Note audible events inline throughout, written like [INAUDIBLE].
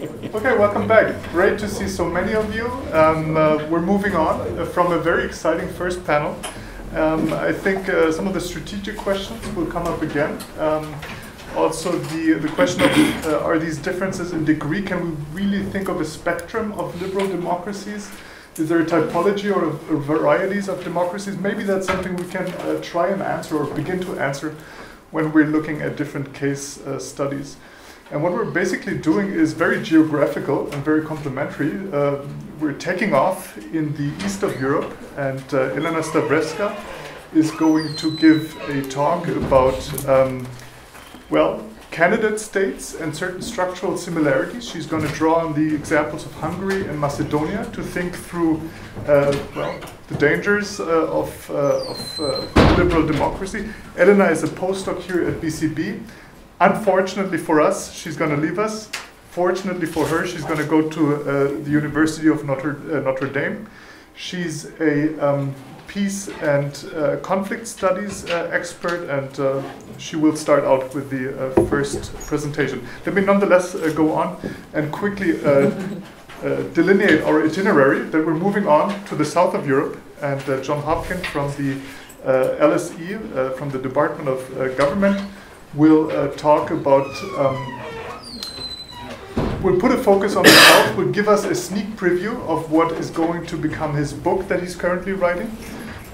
Okay, welcome back. Great to see so many of you. Um, uh, we're moving on uh, from a very exciting first panel. Um, I think uh, some of the strategic questions will come up again. Um, also, the, the question of uh, are these differences in degree? Can we really think of a spectrum of liberal democracies? Is there a typology or, a, or varieties of democracies? Maybe that's something we can uh, try and answer or begin to answer when we're looking at different case uh, studies. And what we're basically doing is very geographical and very complementary. Uh, we're taking off in the east of Europe, and uh, Elena Stavrevska is going to give a talk about, um, well, candidate states and certain structural similarities. She's going to draw on the examples of Hungary and Macedonia to think through, uh, well, the dangers uh, of, uh, of uh, liberal democracy. Elena is a postdoc here at BCB Unfortunately for us, she's going to leave us. Fortunately for her, she's going to go to uh, the University of Notre, uh, Notre Dame. She's a um, peace and uh, conflict studies uh, expert, and uh, she will start out with the uh, first presentation. Let me nonetheless go on and quickly delineate our itinerary that we're moving on to the south of Europe, and John Hopkin from the LSE, from the Department of Government, will uh, talk about, um, will put a focus on South, will give us a sneak preview of what is going to become his book that he's currently writing.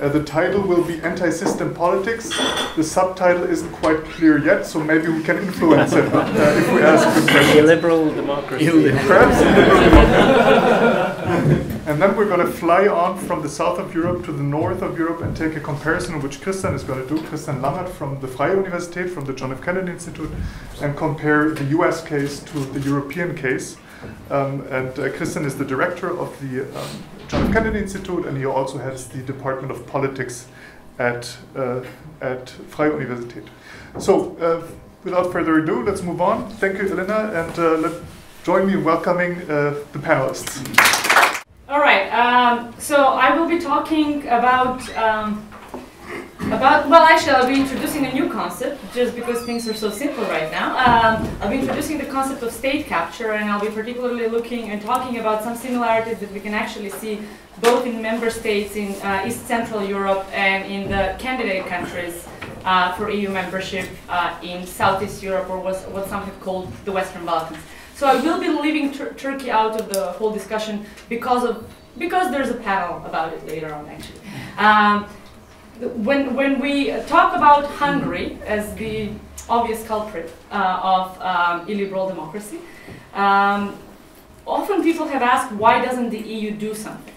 Uh, the title will be Anti-System Politics. The subtitle isn't quite clear yet, so maybe we can influence it uh, if we ask good questions. Illiberal democracy. Perhaps illiberal democracy. and then we're going to fly on from the south of Europe to the north of Europe and take a comparison, which Christian is going to do. Christian Lammert from the Freie Universität, from the John F. Kennedy Institute, and compare the US case to the European case. Um, and uh, Christian is the director of the um, John. Kennedy Institute, and he also heads the Department of Politics at, uh, at Freie Universität. So, uh, without further ado, let's move on. Thank you, Elena, and uh, let, join me in welcoming uh, the panelists. All right, um, so I will be talking about um, about, well, actually, I'll be introducing a new concept, just because things are so simple right now. Um, I'll be introducing the concept of state capture, and I'll be particularly looking and talking about some similarities that we can actually see both in member states in uh, East Central Europe and in the candidate countries uh, for EU membership uh, in Southeast Europe, or what some have called the Western Balkans. So I will be leaving Tur Turkey out of the whole discussion because of because there's a panel about it later on, actually. Um, when, when we talk about Hungary as the obvious culprit uh, of um, illiberal democracy, um, often people have asked why doesn't the EU do something?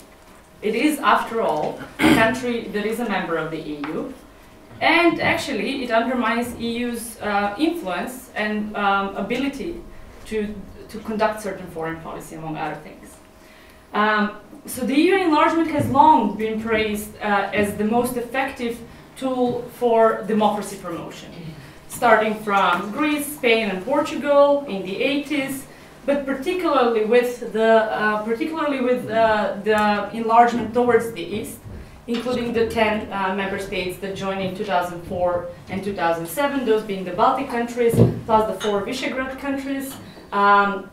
It is, after all, a country that is a member of the EU, and actually it undermines EU's uh, influence and um, ability to, to conduct certain foreign policy, among other things. Um, so the EU enlargement has long been praised uh, as the most effective tool for democracy promotion, starting from Greece, Spain, and Portugal in the 80s, but particularly with the uh, particularly with uh, the enlargement towards the east, including the 10 uh, member states that joined in 2004 and 2007, those being the Baltic countries plus the four Visegrad countries, um,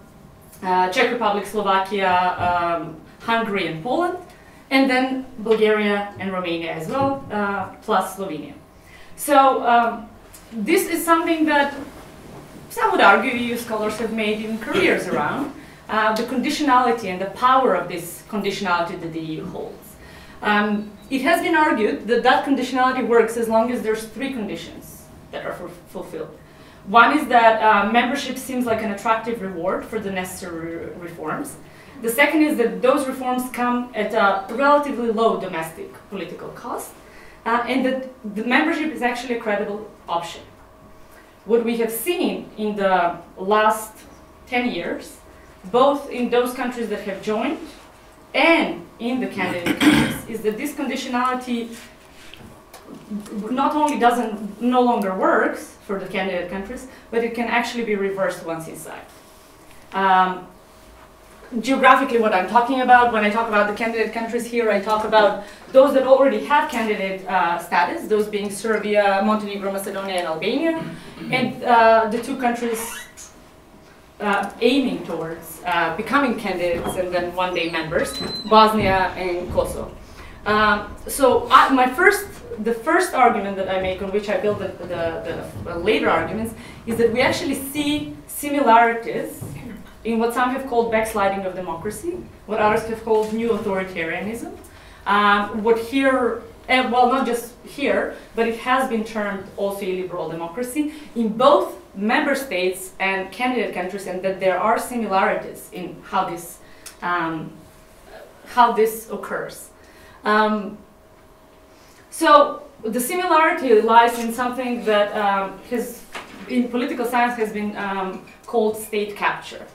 uh, Czech Republic, Slovakia. Um, Hungary and Poland, and then Bulgaria and Romania as well, uh, plus Slovenia. So um, this is something that some would argue EU scholars have made even careers around, uh, the conditionality and the power of this conditionality that the EU holds. Um, it has been argued that that conditionality works as long as there's three conditions that are fulfilled. One is that uh, membership seems like an attractive reward for the necessary reforms. The second is that those reforms come at a relatively low domestic political cost, uh, and that the membership is actually a credible option. What we have seen in the last 10 years, both in those countries that have joined and in the candidate [COUGHS] countries, is that this conditionality not only doesn't no longer works for the candidate countries, but it can actually be reversed once inside. Um, geographically what I'm talking about. When I talk about the candidate countries here, I talk about those that already have candidate uh, status, those being Serbia, Montenegro, Macedonia, and Albania, and uh, the two countries uh, aiming towards uh, becoming candidates and then one day members, Bosnia and Kosovo. Um, so I, my first, the first argument that I make on which I build the, the, the later arguments is that we actually see similarities in what some have called backsliding of democracy, what others have called new authoritarianism. Um, what here, and well, not just here, but it has been termed also illiberal democracy in both member states and candidate countries, and that there are similarities in how this um, how this occurs. Um, so the similarity lies in something that um, has, in political science, has been um, called state capture.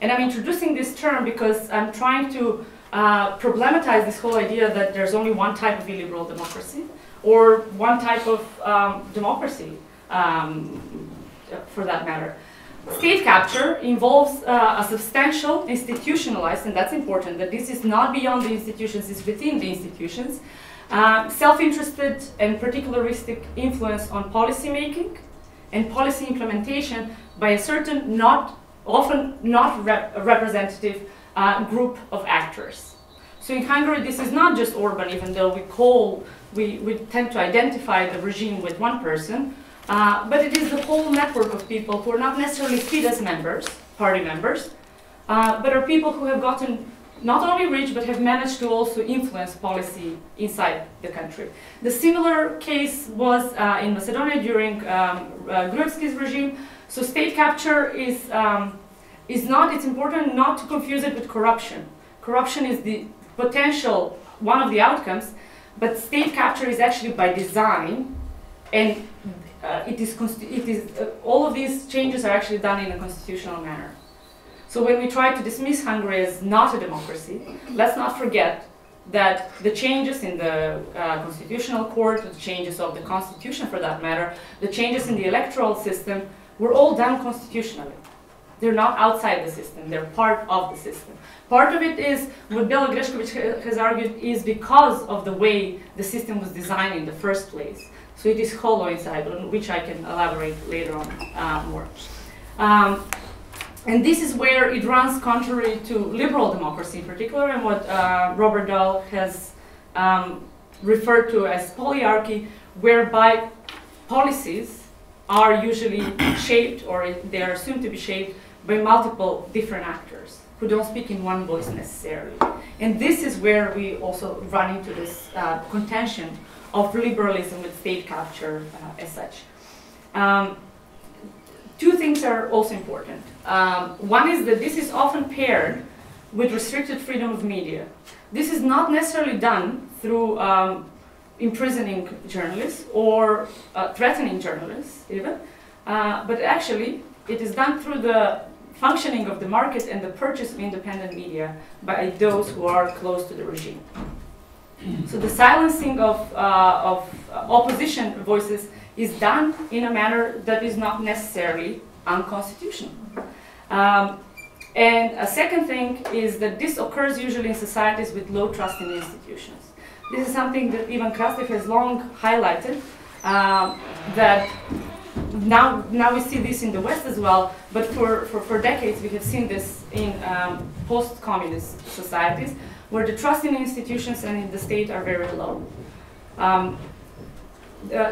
And I'm introducing this term because I'm trying to uh, problematize this whole idea that there's only one type of illiberal democracy or one type of um, democracy um, for that matter. State capture involves uh, a substantial institutionalized, and that's important, that this is not beyond the institutions, it's within the institutions, uh, self-interested and particularistic influence on policy making and policy implementation by a certain not often not rep representative uh, group of actors. So in Hungary, this is not just Orban, even though we call, we, we tend to identify the regime with one person, uh, but it is the whole network of people who are not necessarily Fidesz members, party members, uh, but are people who have gotten not only rich, but have managed to also influence policy inside the country. The similar case was uh, in Macedonia during um, uh, Gruevski's regime, so state capture is, um, is not, it's important not to confuse it with corruption. Corruption is the potential, one of the outcomes, but state capture is actually by design, and uh, it is, it is uh, all of these changes are actually done in a constitutional manner. So when we try to dismiss Hungary as not a democracy, let's not forget that the changes in the uh, constitutional court, the changes of the constitution for that matter, the changes in the electoral system were all done constitutionally. They're not outside the system, they're part of the system. Part of it is, what Bela Greskovits has argued, is because of the way the system was designed in the first place. So it is hollow inside, on which I can elaborate later on uh, more. Um, and this is where it runs contrary to liberal democracy in particular, and what uh, Robert Dahl has um, referred to as polyarchy, whereby policies are usually [COUGHS] shaped, or they are assumed to be shaped, by multiple different actors who don't speak in one voice necessarily. And this is where we also run into this uh, contention of liberalism with state capture uh, as such. Um, two things are also important. Um, one is that this is often paired with restricted freedom of media. This is not necessarily done through um, imprisoning journalists or uh, threatening journalists even, uh, but actually it is done through the functioning of the market and the purchase of independent media by those who are close to the regime. So the silencing of, uh, of opposition voices is done in a manner that is not necessarily unconstitutional. Um, and a second thing is that this occurs usually in societies with low trust in institutions. This is something that Ivan Krastev has long highlighted, um, that now, now we see this in the West as well, but for, for, for decades we have seen this in um, post-communist societies, where the trust in institutions and in the state are very low. Um,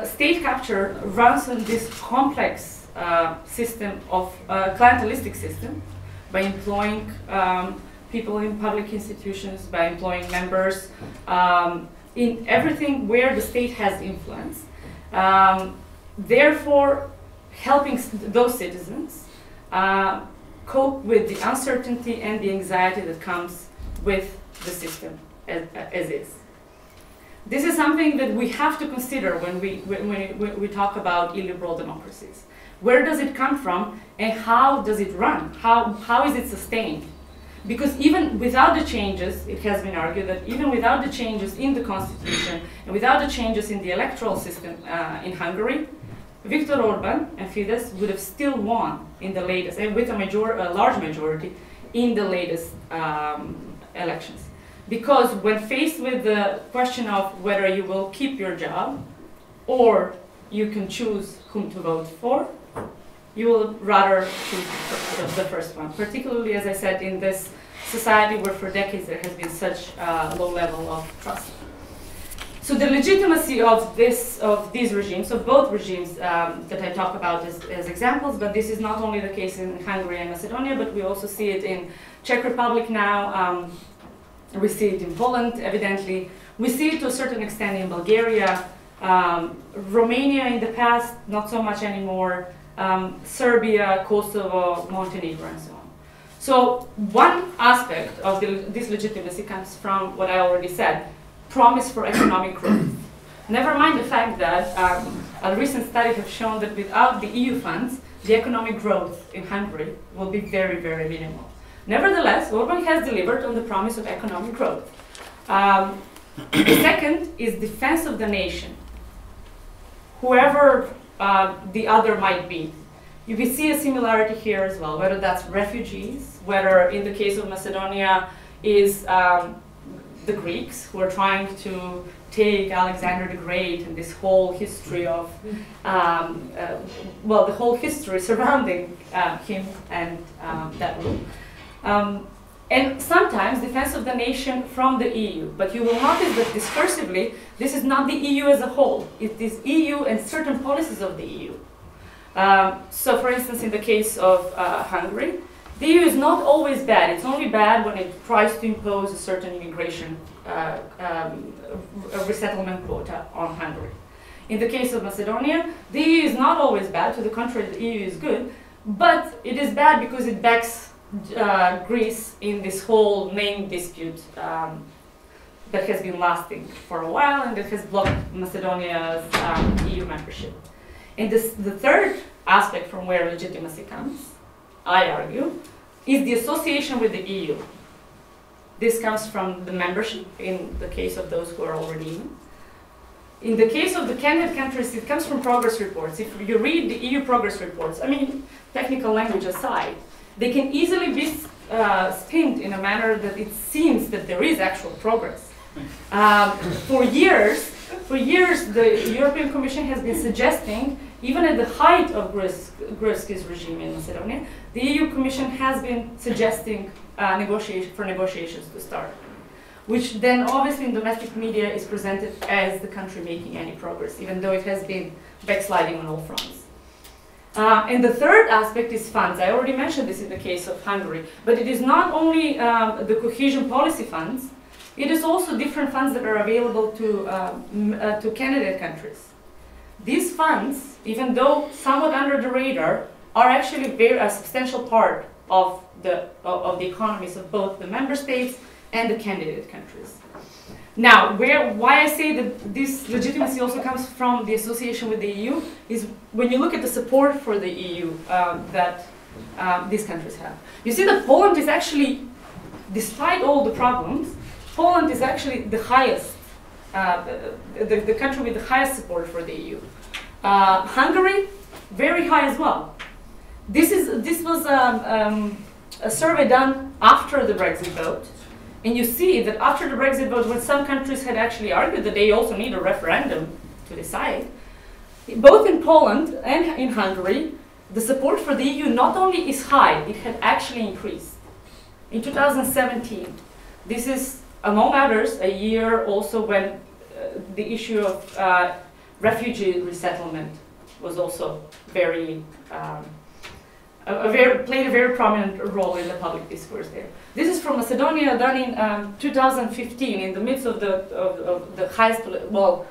state capture runs on this complex uh, system of uh, clientelistic system by employing um, people in public institutions, by employing members, um, in everything where the state has influence. Um, therefore, helping those citizens uh, cope with the uncertainty and the anxiety that comes with the system as, as is. This is something that we have to consider when we, when we, when we talk about illiberal democracies. Where does it come from and how does it run? How, how is it sustained? Because even without the changes, it has been argued that even without the changes in the constitution and without the changes in the electoral system uh, in Hungary, Viktor Orban and Fidesz would have still won in the latest, and with a, major, a large majority, in the latest um, elections. Because when faced with the question of whether you will keep your job or you can choose whom to vote for, you will rather choose the first one, particularly, as I said, in this society where for decades there has been such a low level of trust. So the legitimacy of this of these regimes, of both regimes um, that I talk about as, as, examples, but this is not only the case in Hungary and Macedonia, but we also see it in Czech Republic now. Um, we see it in Poland, evidently. We see it to a certain extent in Bulgaria, um, Romania in the past, not so much anymore, um, Serbia, Kosovo, Montenegro, and so on. So one aspect of the, this legitimacy comes from what I already said, promise for economic growth. Never mind the fact that um, a recent study has shown that without the EU funds, the economic growth in Hungary will be very, very minimal. Nevertheless, Orban has delivered on the promise of economic growth. Um, the [COUGHS] second is defense of the nation. Whoever uh, the other might be. You can see a similarity here as well, whether that's refugees, whether in the case of Macedonia is um, the Greeks who are trying to take Alexander the Great and this whole history of, um, uh, well, the whole history surrounding uh, him and um, that rule. Um, and sometimes defense of the nation from the EU. But you will notice that discursively, this is not the EU as a whole. It is EU and certain policies of the EU. Um, so for instance, in the case of uh, Hungary, the EU is not always bad. It's only bad when it tries to impose a certain immigration uh, um, resettlement quota on Hungary. In the case of Macedonia, the EU is not always bad. To the contrary, the EU is good. But it is bad because it backs uh, Greece in this whole name dispute um, that has been lasting for a while and that has blocked Macedonia's um, EU membership. And this, the third aspect from where legitimacy comes, I argue, is the association with the EU. This comes from the membership in the case of those who are already in. In the case of the candidate countries, it comes from progress reports. If you read the EU progress reports, I mean, technical language aside, they can easily be uh, spinned in a manner that it seems that there is actual progress. Um, for years, for years, the European Commission has been suggesting, even at the height of Gruevski's regime in Macedonia, the EU Commission has been suggesting uh, negotiation, for negotiations to start, which then obviously in domestic media is presented as the country making any progress, even though it has been backsliding on all fronts. Uh, and the third aspect is funds. I already mentioned this in the case of Hungary, but it is not only um, the cohesion policy funds, it is also different funds that are available to, uh, uh, to candidate countries. These funds, even though somewhat under the radar, are actually very, a substantial part of the, of the economies of both the member states and the candidate countries. Now, where, why I say that this legitimacy also comes from the association with the EU is when you look at the support for the EU um, that um, these countries have. You see that Poland is actually, despite all the problems, Poland is actually the highest, uh, the, the, country with the highest support for the EU. Uh, Hungary, very high as well. This, is, this was um, um, a survey done after the Brexit vote. And you see that after the Brexit vote, when some countries had actually argued that they also need a referendum to decide, both in Poland and in Hungary, the support for the EU not only is high, it had actually increased. In 2017, this is, among others, a year also when uh, the issue of uh, refugee resettlement was also very um, a, very, played a very prominent role in the public discourse there. This is from Macedonia done in um, 2015 in the midst of the, of, of the highest, well,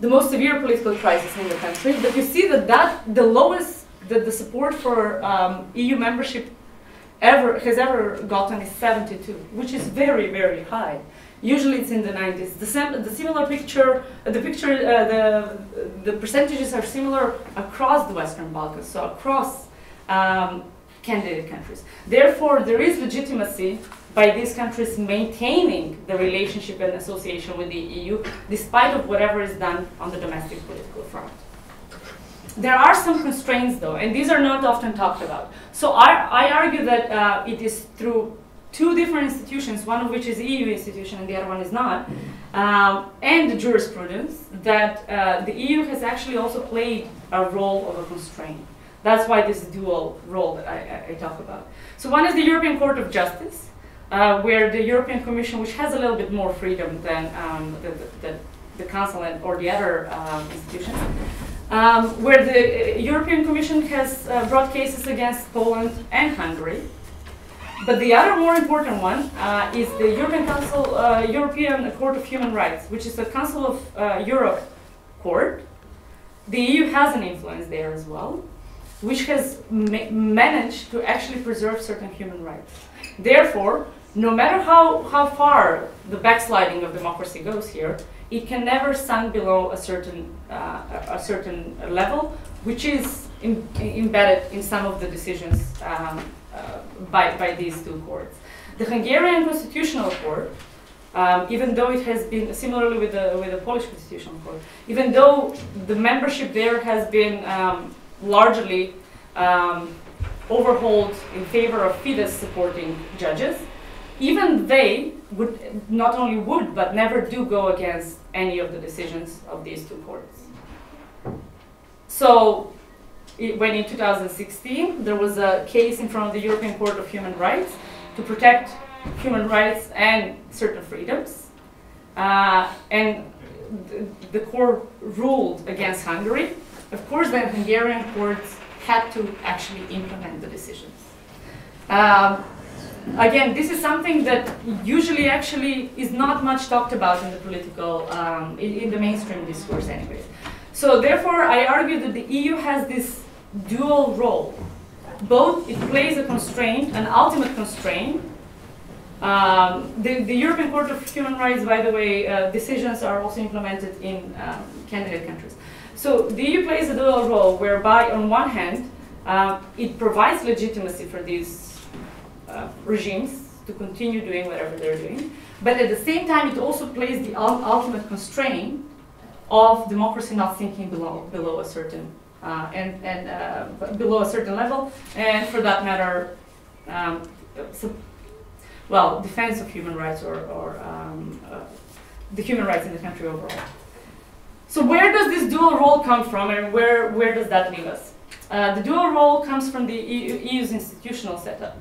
the most severe political crisis in the country. But you see that, that the lowest, that the support for um, EU membership ever has ever gotten is 72, which is very, very high. Usually it's in the 90s. The, the similar picture, uh, the picture, uh, the, the percentages are similar across the Western Balkans, so across um, candidate countries. Therefore, there is legitimacy by these countries maintaining the relationship and association with the EU, despite of whatever is done on the domestic political front. There are some constraints, though, and these are not often talked about. So I, I argue that uh, it is through two different institutions, one of which is EU institution and the other one is not, um, and the jurisprudence, that uh, the EU has actually also played a role of a constraint. That's why this dual role that I, I, talk about. So one is the European Court of Justice, uh, where the European Commission, which has a little bit more freedom than um, the, the, the, Council and, or the other um, institutions, um, where the European Commission has uh, brought cases against Poland and Hungary. But the other more important one uh, is the European Council, uh, European Court of Human Rights, which is a Council of uh, Europe court. The EU has an influence there as well, which has ma managed to actually preserve certain human rights. Therefore, no matter how, how far the backsliding of democracy goes here, it can never sink below a certain, uh, a certain level, which is embedded in some of the decisions um, uh, by, by these two courts. The Hungarian Constitutional Court, um, even though it has been, similarly with the, with the Polish Constitutional Court, even though the membership there has been um, largely um, overhauled in favor of Fidesz supporting judges, even they would not only would but never do go against any of the decisions of these two courts. So it, when in 2016 there was a case in front of the European Court of Human Rights to protect human rights and certain freedoms, uh, and the, the court ruled against Hungary. Of course, the Hungarian courts had to actually implement the decisions. Um, again, this is something that usually actually is not much talked about in the political, um, in, in, the mainstream discourse anyways. So therefore, I argue that the EU has this dual role. Both it plays a constraint, an ultimate constraint. Um, the, the, European Court of Human Rights, by the way, uh, decisions are also implemented in um, candidate countries. So the EU plays a dual role whereby, on one hand, uh, it provides legitimacy for these uh, regimes to continue doing whatever they're doing. But at the same time, it also plays the ultimate constraint of democracy not sinking below, below a certain uh, and, and uh, below a certain level, and for that matter, um, so, well, defense of human rights or, or um, uh, the human rights in the country overall. So where does this dual role come from, and where, where does that leave us? Uh, the dual role comes from the EU, EU's institutional setup.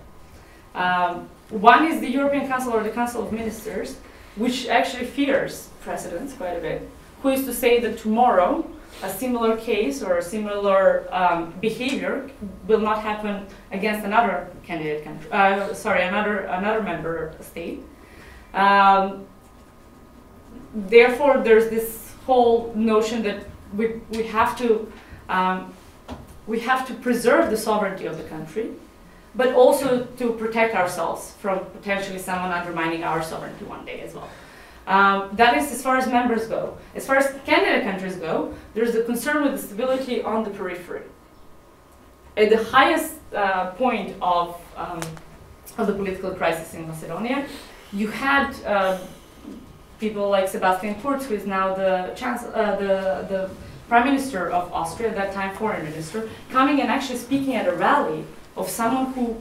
Um, one is the European Council or the Council of Ministers, which actually fears precedents quite a bit. Who is to say that tomorrow a similar case or a similar um, behavior will not happen against another candidate country, uh, sorry, another, another member state. Um, therefore, there's this whole notion that we, we have to um, we have to preserve the sovereignty of the country but also to protect ourselves from potentially someone undermining our sovereignty one day as well. Um, that is as far as members go. As far as candidate countries go, there's a concern with the stability on the periphery. At the highest uh, point of, um, of the political crisis in Macedonia, you had uh, people like Sebastian Kurz, who is now the, uh, the, the prime minister of Austria, at that time foreign minister, coming and actually speaking at a rally of someone who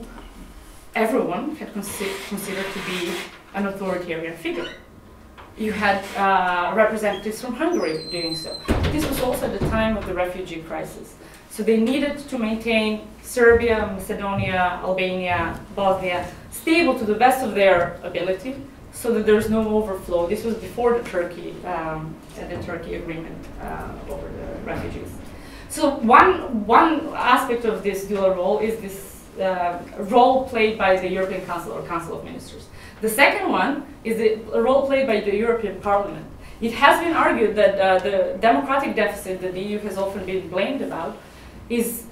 everyone had consi considered to be an authoritarian figure. You had uh, representatives from Hungary doing so. This was also the time of the refugee crisis. So they needed to maintain Serbia, Macedonia, Albania, Bosnia stable to the best of their ability so that there's no overflow. This was before the Turkey, um, the Turkey agreement uh, over the refugees. So one, one aspect of this dual role is this uh, role played by the European Council or Council of Ministers. The second one is the role played by the European Parliament. It has been argued that uh, the democratic deficit that the EU has often been blamed about is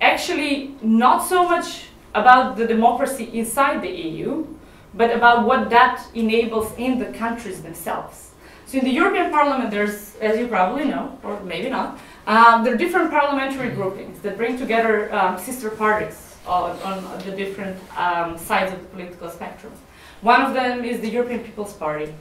actually not so much about the democracy inside the EU, but about what that enables in the countries themselves. So in the European Parliament, there's, as you probably know, or maybe not, um, there are different parliamentary groupings that bring together um, sister parties on, on the different um, sides of the political spectrum. One of them is the European People's Party,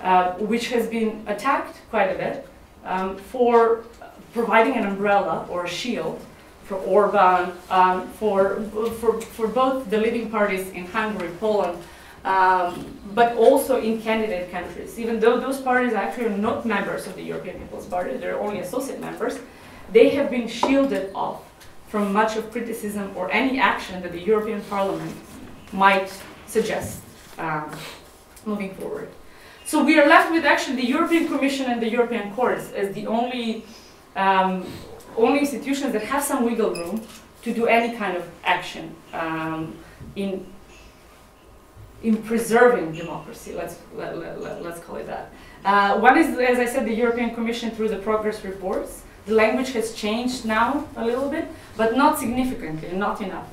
uh, which has been attacked quite a bit um, for providing an umbrella or a shield for Orban, um, for, for, for both the leading parties in Hungary, Poland, um, but also in candidate countries. Even though those parties actually are not members of the European People's Party, they're only associate members, they have been shielded off from much of criticism or any action that the European Parliament might suggest um, moving forward. So we are left with actually the European Commission and the European courts as the only, um, only institutions that have some wiggle room to do any kind of action um, in, in preserving democracy, let's, let, let, let, let's call it that. Uh, one is, as I said, the European Commission through the progress reports. The language has changed now a little bit, but not significantly, not enough.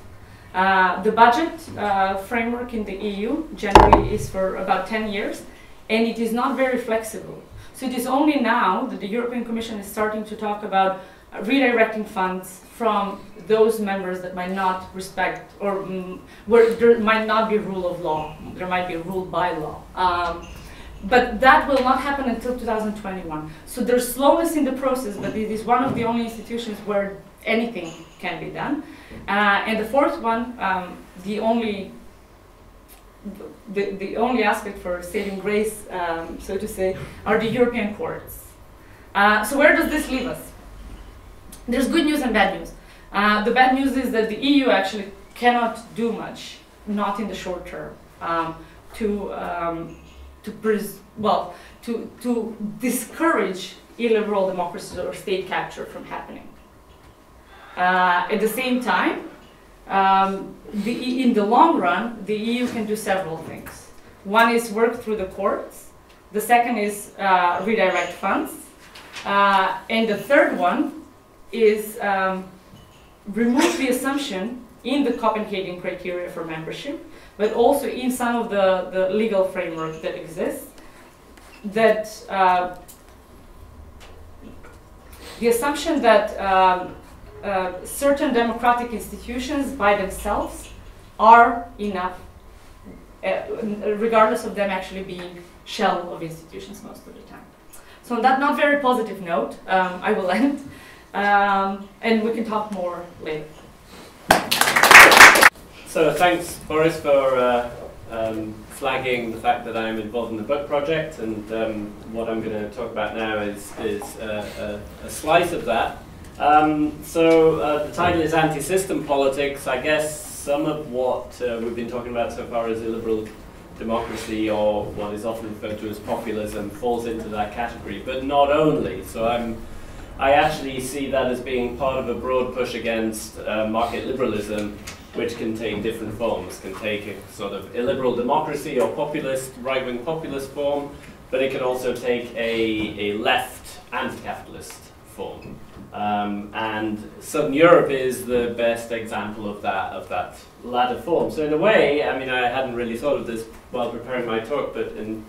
Uh, the budget uh, framework in the EU generally is for about 10 years, and it is not very flexible. So it is only now that the European Commission is starting to talk about redirecting funds from those members that might not respect or um, where there might not be rule of law. There might be rule by law. Um, but that will not happen until 2021. So there's slowness in the process, but it is one of the only institutions where anything can be done. Uh, and the fourth one, um, the only the, the only aspect for saving grace, um, so to say, are the European courts. Uh, so where does this leave us? There's good news and bad news. Uh, the bad news is that the EU actually cannot do much, not in the short term, um, to um, to pres- well to to discourage illiberal democracies or state capture from happening. Uh, at the same time, um, the, in the long run, the EU can do several things. One is work through the courts. The second is uh, redirect funds. Uh, and the third one is um, remove the assumption in the Copenhagen criteria for membership, but also in some of the, the legal framework that exists, that uh, the assumption that um, uh, certain democratic institutions by themselves are enough, uh, regardless of them actually being shell of institutions most of the time. So on that not very positive note, um, I will [LAUGHS] end, um, and we can talk more later. So thanks, Boris, for uh, um, flagging the fact that I'm involved in the book project, and um, what I'm going to talk about now is, is uh, a, a, slice of that. Um, so uh, the title is Anti-System Politics. I guess some of what uh, we've been talking about so far is illiberal democracy, or what is often referred to as populism, falls into that category, but not only. So I'm I actually see that as being part of a broad push against uh, market liberalism which can take different forms, can take a sort of illiberal democracy or populist, right-wing populist form, but it can also take a, a left anti-capitalist form. Um, and Southern Europe is the best example of that, of that latter form. So in a way, I mean, I hadn't really thought of this while preparing my talk, but in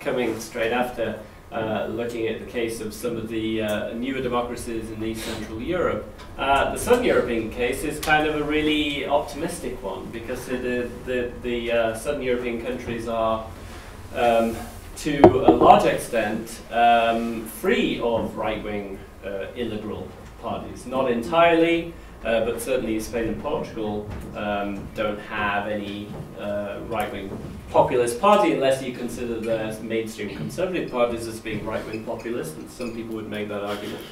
coming straight after, uh, looking at the case of some of the uh, newer democracies in East Central Europe. Uh, the Southern European case is kind of a really optimistic one because the, the, the uh, Southern European countries are, um, to a large extent, um, free of right-wing uh, illiberal parties. Not entirely, uh, but certainly Spain and Portugal um, don't have any uh, right-wing populist party unless you consider the mainstream conservative parties as being right-wing populist, and some people would make that argument.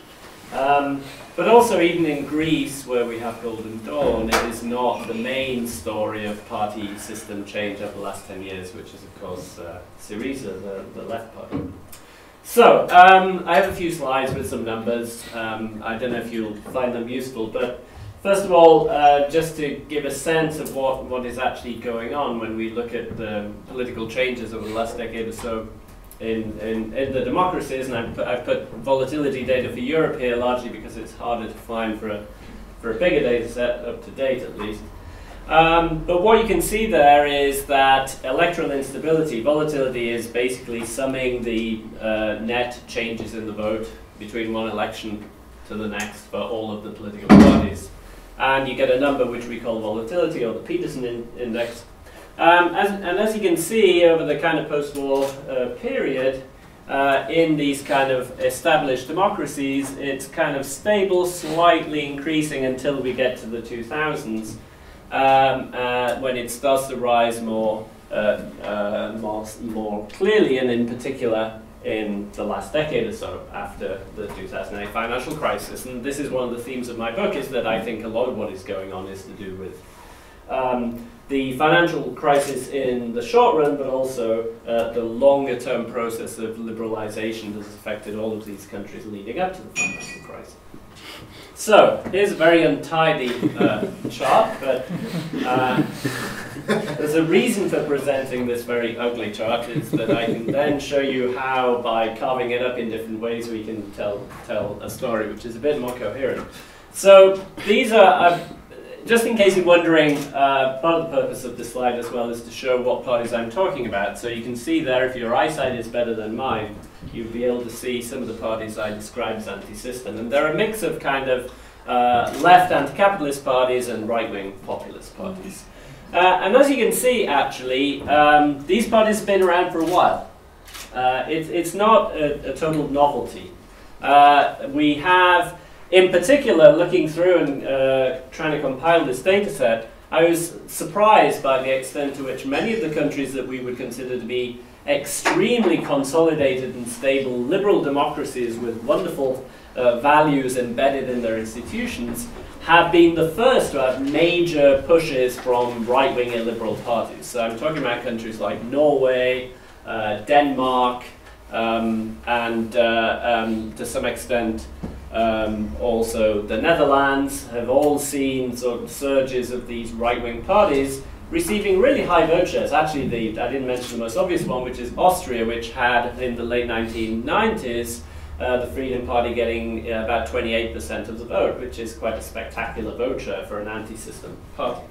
Um, but also even in Greece, where we have Golden Dawn, it is not the main story of party system change over the last 10 years, which is of course uh, Syriza, the, the left party. So, um, I have a few slides with some numbers. Um, I don't know if you'll find them useful, but First of all, uh, just to give a sense of what, what is actually going on when we look at the political changes over the last decade or so in, in, in the democracies, and I've put, I've put volatility data for Europe here largely because it's harder to find for a, for a bigger data set, up to date at least. Um, but what you can see there is that electoral instability, volatility is basically summing the uh, net changes in the vote between one election to the next for all of the political parties and you get a number which we call volatility or the Pedersen in index. Um, as, and as you can see over the kind of post-war uh, period, uh, in these kind of established democracies, it's kind of stable, slightly increasing until we get to the 2000s, um, uh, when it starts to rise more, uh, uh, more, more clearly, and in particular in the last decade or so after the 2008 financial crisis. And this is one of the themes of my book, is that I think a lot of what is going on is to do with um, the financial crisis in the short run, but also uh, the longer term process of liberalization that has affected all of these countries leading up to the financial crisis. So, here's a very untidy uh, [LAUGHS] chart, but uh, there's a reason for presenting this very ugly chart is that I can then show you how, by carving it up in different ways, we can tell, tell a story which is a bit more coherent. So, these are, uh, just in case you're wondering, uh, part of the purpose of this slide as well is to show what parties I'm talking about. So you can see there, if your eyesight is better than mine, you'll be able to see some of the parties I describe as anti-system. And they're a mix of kind of uh, left anti-capitalist parties and right-wing populist parties. Uh, and as you can see, actually, um, these parties have been around for a while. Uh, it, it's not a, a total novelty. Uh, we have in particular, looking through and uh, trying to compile this data set, I was surprised by the extent to which many of the countries that we would consider to be extremely consolidated and stable liberal democracies with wonderful uh, values embedded in their institutions have been the first to have major pushes from right-wing illiberal parties. So I'm talking about countries like Norway, uh, Denmark, um, and uh, um, to some extent um, also, the Netherlands have all seen sort of surges of these right-wing parties receiving really high vote shares. Actually, the, I didn't mention the most obvious one, which is Austria, which had in the late 1990s uh, the Freedom Party getting uh, about 28% of the vote, which is quite a spectacular vote share for an anti-system party.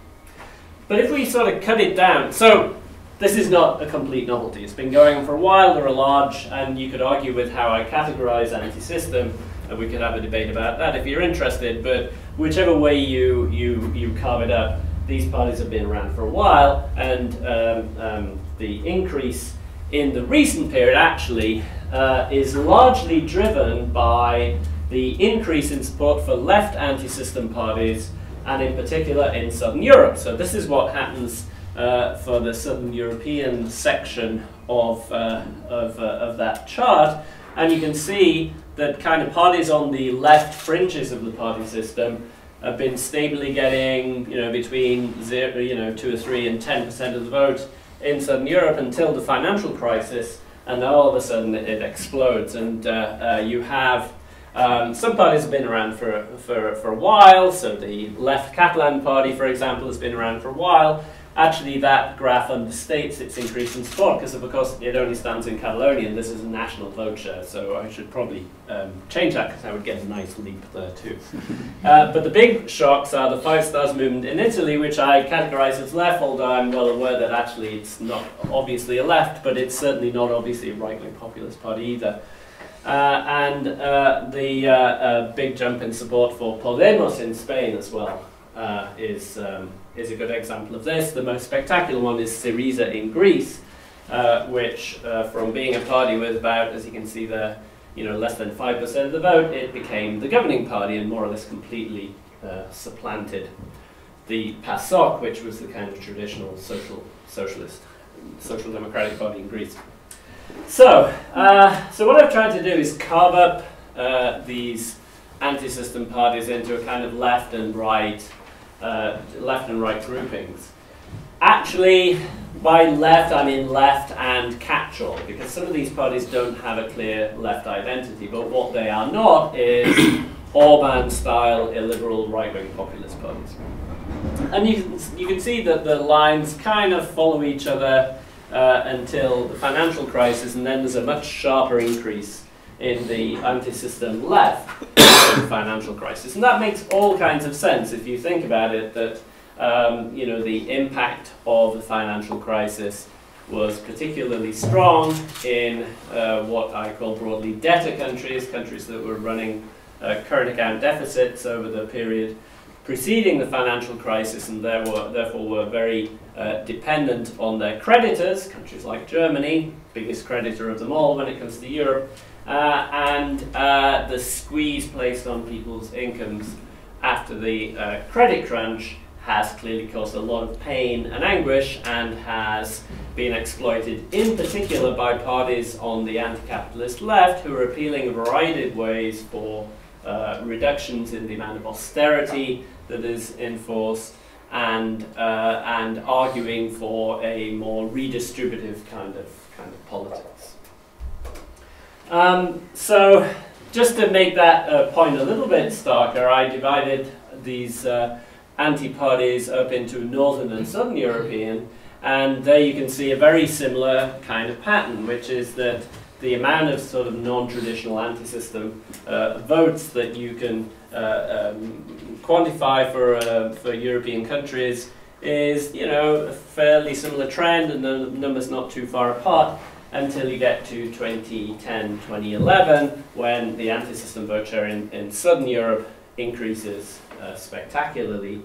But if we sort of cut it down, so this is not a complete novelty. It's been going on for a while. There are large, and you could argue with how I categorize anti-system and we could have a debate about that if you're interested. But whichever way you you you carve it up, these parties have been around for a while, and um, um, the increase in the recent period actually uh, is largely driven by the increase in support for left anti-system parties, and in particular in Southern Europe. So this is what happens uh, for the Southern European section of, uh, of, uh, of that chart. And you can see that kind of parties on the left fringes of the party system have been stably getting, you know, between zero, you know, two or three and 10% of the vote in Southern Europe until the financial crisis, and then all of a sudden it, it explodes, and uh, uh, you have um, some parties have been around for, for, for a while, so the left Catalan party, for example, has been around for a while, Actually, that graph understates its increase in support because, of course, it only stands in Catalonia, and this is a national vote share. So I should probably um, change that because I would get a nice leap there too. [LAUGHS] uh, but the big shocks are the Five Stars movement in Italy, which I categorize as left, although I'm well aware that actually it's not obviously a left, but it's certainly not obviously a right-wing populist party either. Uh, and uh, the uh, uh, big jump in support for Podemos in Spain as well uh, is. Um, is a good example of this. The most spectacular one is Syriza in Greece, uh, which uh, from being a party with about, as you can see there, you know, less than 5% of the vote, it became the governing party and more or less completely uh, supplanted the PASOK, which was the kind of traditional social, socialist, social democratic party in Greece. So, uh, so what I've tried to do is carve up uh, these anti-system parties into a kind of left and right uh, left and right groupings. Actually, by left, I mean left and catch-all, because some of these parties don't have a clear left identity, but what they are not is [COUGHS] Orban-style illiberal right-wing populist parties. And you can, you can see that the lines kind of follow each other uh, until the financial crisis, and then there's a much sharper increase in the anti-system left the financial crisis. And that makes all kinds of sense if you think about it, that um, you know, the impact of the financial crisis was particularly strong in uh, what I call broadly debtor countries, countries that were running uh, current account deficits over the period preceding the financial crisis and therefore were very uh, dependent on their creditors, countries like Germany, biggest creditor of them all when it comes to Europe, and uh, the squeeze placed on people's incomes after the uh, credit crunch has clearly caused a lot of pain and anguish and has been exploited in particular by parties on the anti-capitalist left who are appealing a variety of ways for uh, reductions in the amount of austerity that is enforced and, uh, and arguing for a more redistributive kind of, kind of politics. Um, so just to make that uh, point a little bit starker, I divided these uh, anti-parties up into Northern and Southern European, and there you can see a very similar kind of pattern, which is that the amount of sort of non-traditional anti-system uh, votes that you can uh, um, quantify for, uh, for European countries is, you know, a fairly similar trend and the numbers not too far apart until you get to 2010, 2011, when the anti-system vote share in, in Southern Europe increases uh, spectacularly,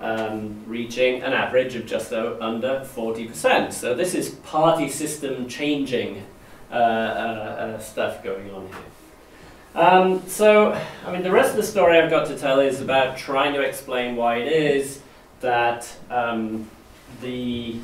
um, reaching an average of just under 40%. So this is party system changing uh, uh, uh, stuff going on here. Um, so, I mean, the rest of the story I've got to tell is about trying to explain why it is that um, the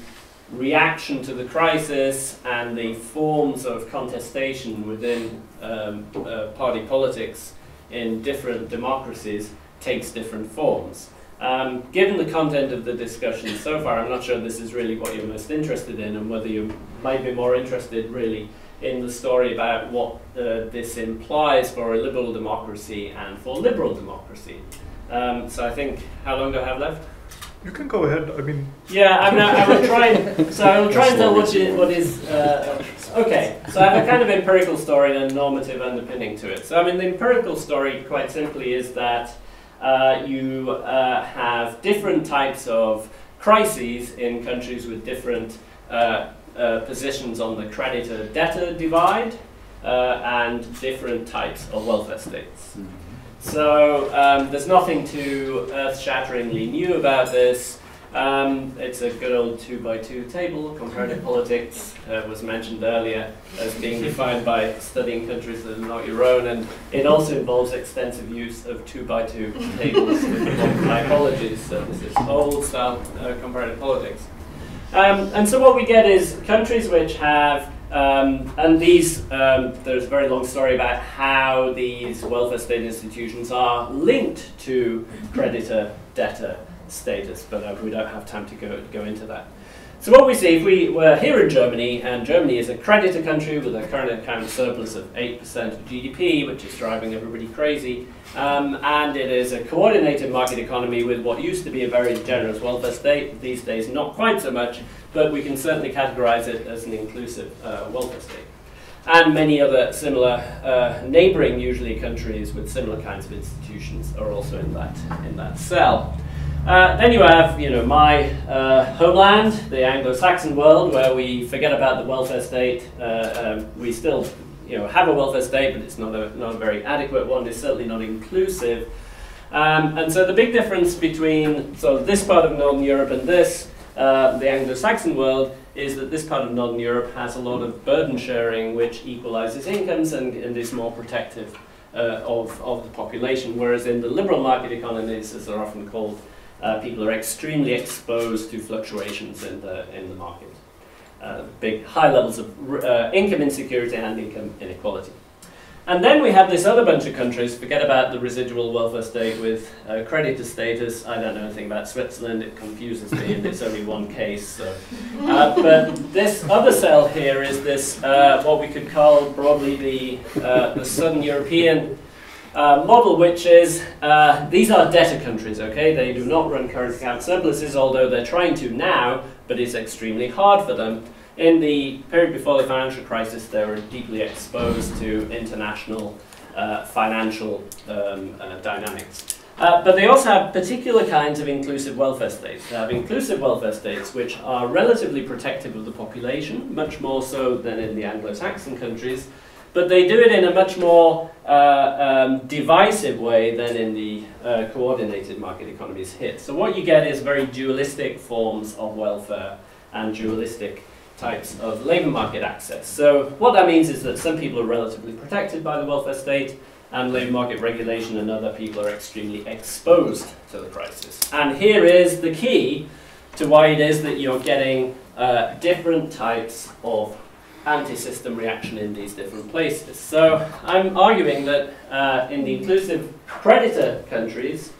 reaction to the crisis and the forms of contestation within um, uh, party politics in different democracies takes different forms. Um, given the content of the discussion so far, I'm not sure this is really what you're most interested in and whether you might be more interested really in the story about what uh, this implies for a liberal democracy and for liberal democracy. Um, so I think, how long do I have left? You can go ahead. I mean. Yeah, I, mean, I, I will [LAUGHS] try. And, so I will try and tell what is, what is uh, okay. So I have a kind of empirical story and a normative underpinning to it. So I mean, the empirical story, quite simply, is that uh, you uh, have different types of crises in countries with different uh, uh, positions on the creditor-debtor divide uh, and different types of welfare states. Mm -hmm. So um, there's nothing too earth-shatteringly new about this. Um, it's a good old two by two table. Comparative politics uh, was mentioned earlier as being defined by studying countries that are not your own, and it also involves extensive use of two by two tables in typologies. So this is old style uh, comparative politics. Um, and so what we get is countries which have, um, and these, um, there's a very long story about how these welfare state institutions are linked to creditor-debtor status, but uh, we don't have time to go, go into that. So what we see, if we were here in Germany, and Germany is a creditor country with a current account surplus of 8% of GDP, which is driving everybody crazy, um, and it is a coordinated market economy with what used to be a very generous welfare state, these days not quite so much, but we can certainly categorize it as an inclusive uh, welfare state. And many other similar uh, neighboring, usually countries with similar kinds of institutions are also in that, in that cell. Uh, then you have, you know, my uh, homeland, the Anglo-Saxon world, where we forget about the welfare state. Uh, um, we still, you know, have a welfare state, but it's not a not a very adequate one. It's certainly not inclusive. Um, and so the big difference between so this part of Northern Europe and this, uh, the Anglo-Saxon world, is that this part of Northern Europe has a lot of burden sharing, which equalizes incomes and, and is more protective uh, of of the population. Whereas in the liberal market economies, as they're often called uh, people are extremely exposed to fluctuations in the, in the market. Uh, big high levels of uh, income insecurity and income inequality. And then we have this other bunch of countries, forget about the residual welfare state with uh, creditor status. I don't know anything about Switzerland, it confuses me, and it's only one case. So. Uh, but this other cell here is this, uh, what we could call probably the, uh, the Southern European uh, model, which is uh, these are debtor countries, okay? They do not run current account surpluses, although they're trying to now, but it's extremely hard for them. In the period before the financial crisis, they were deeply exposed to international uh, financial um, uh, dynamics. Uh, but they also have particular kinds of inclusive welfare states. They have inclusive welfare states which are relatively protective of the population, much more so than in the Anglo-Saxon countries, but they do it in a much more uh, um, divisive way than in the uh, coordinated market economies hit. So what you get is very dualistic forms of welfare and dualistic types of labour market access. So what that means is that some people are relatively protected by the welfare state, and labour market regulation and other people are extremely exposed to the crisis. And here is the key to why it is that you're getting uh, different types of anti-system reaction in these different places. So I'm arguing that uh, in the inclusive creditor countries,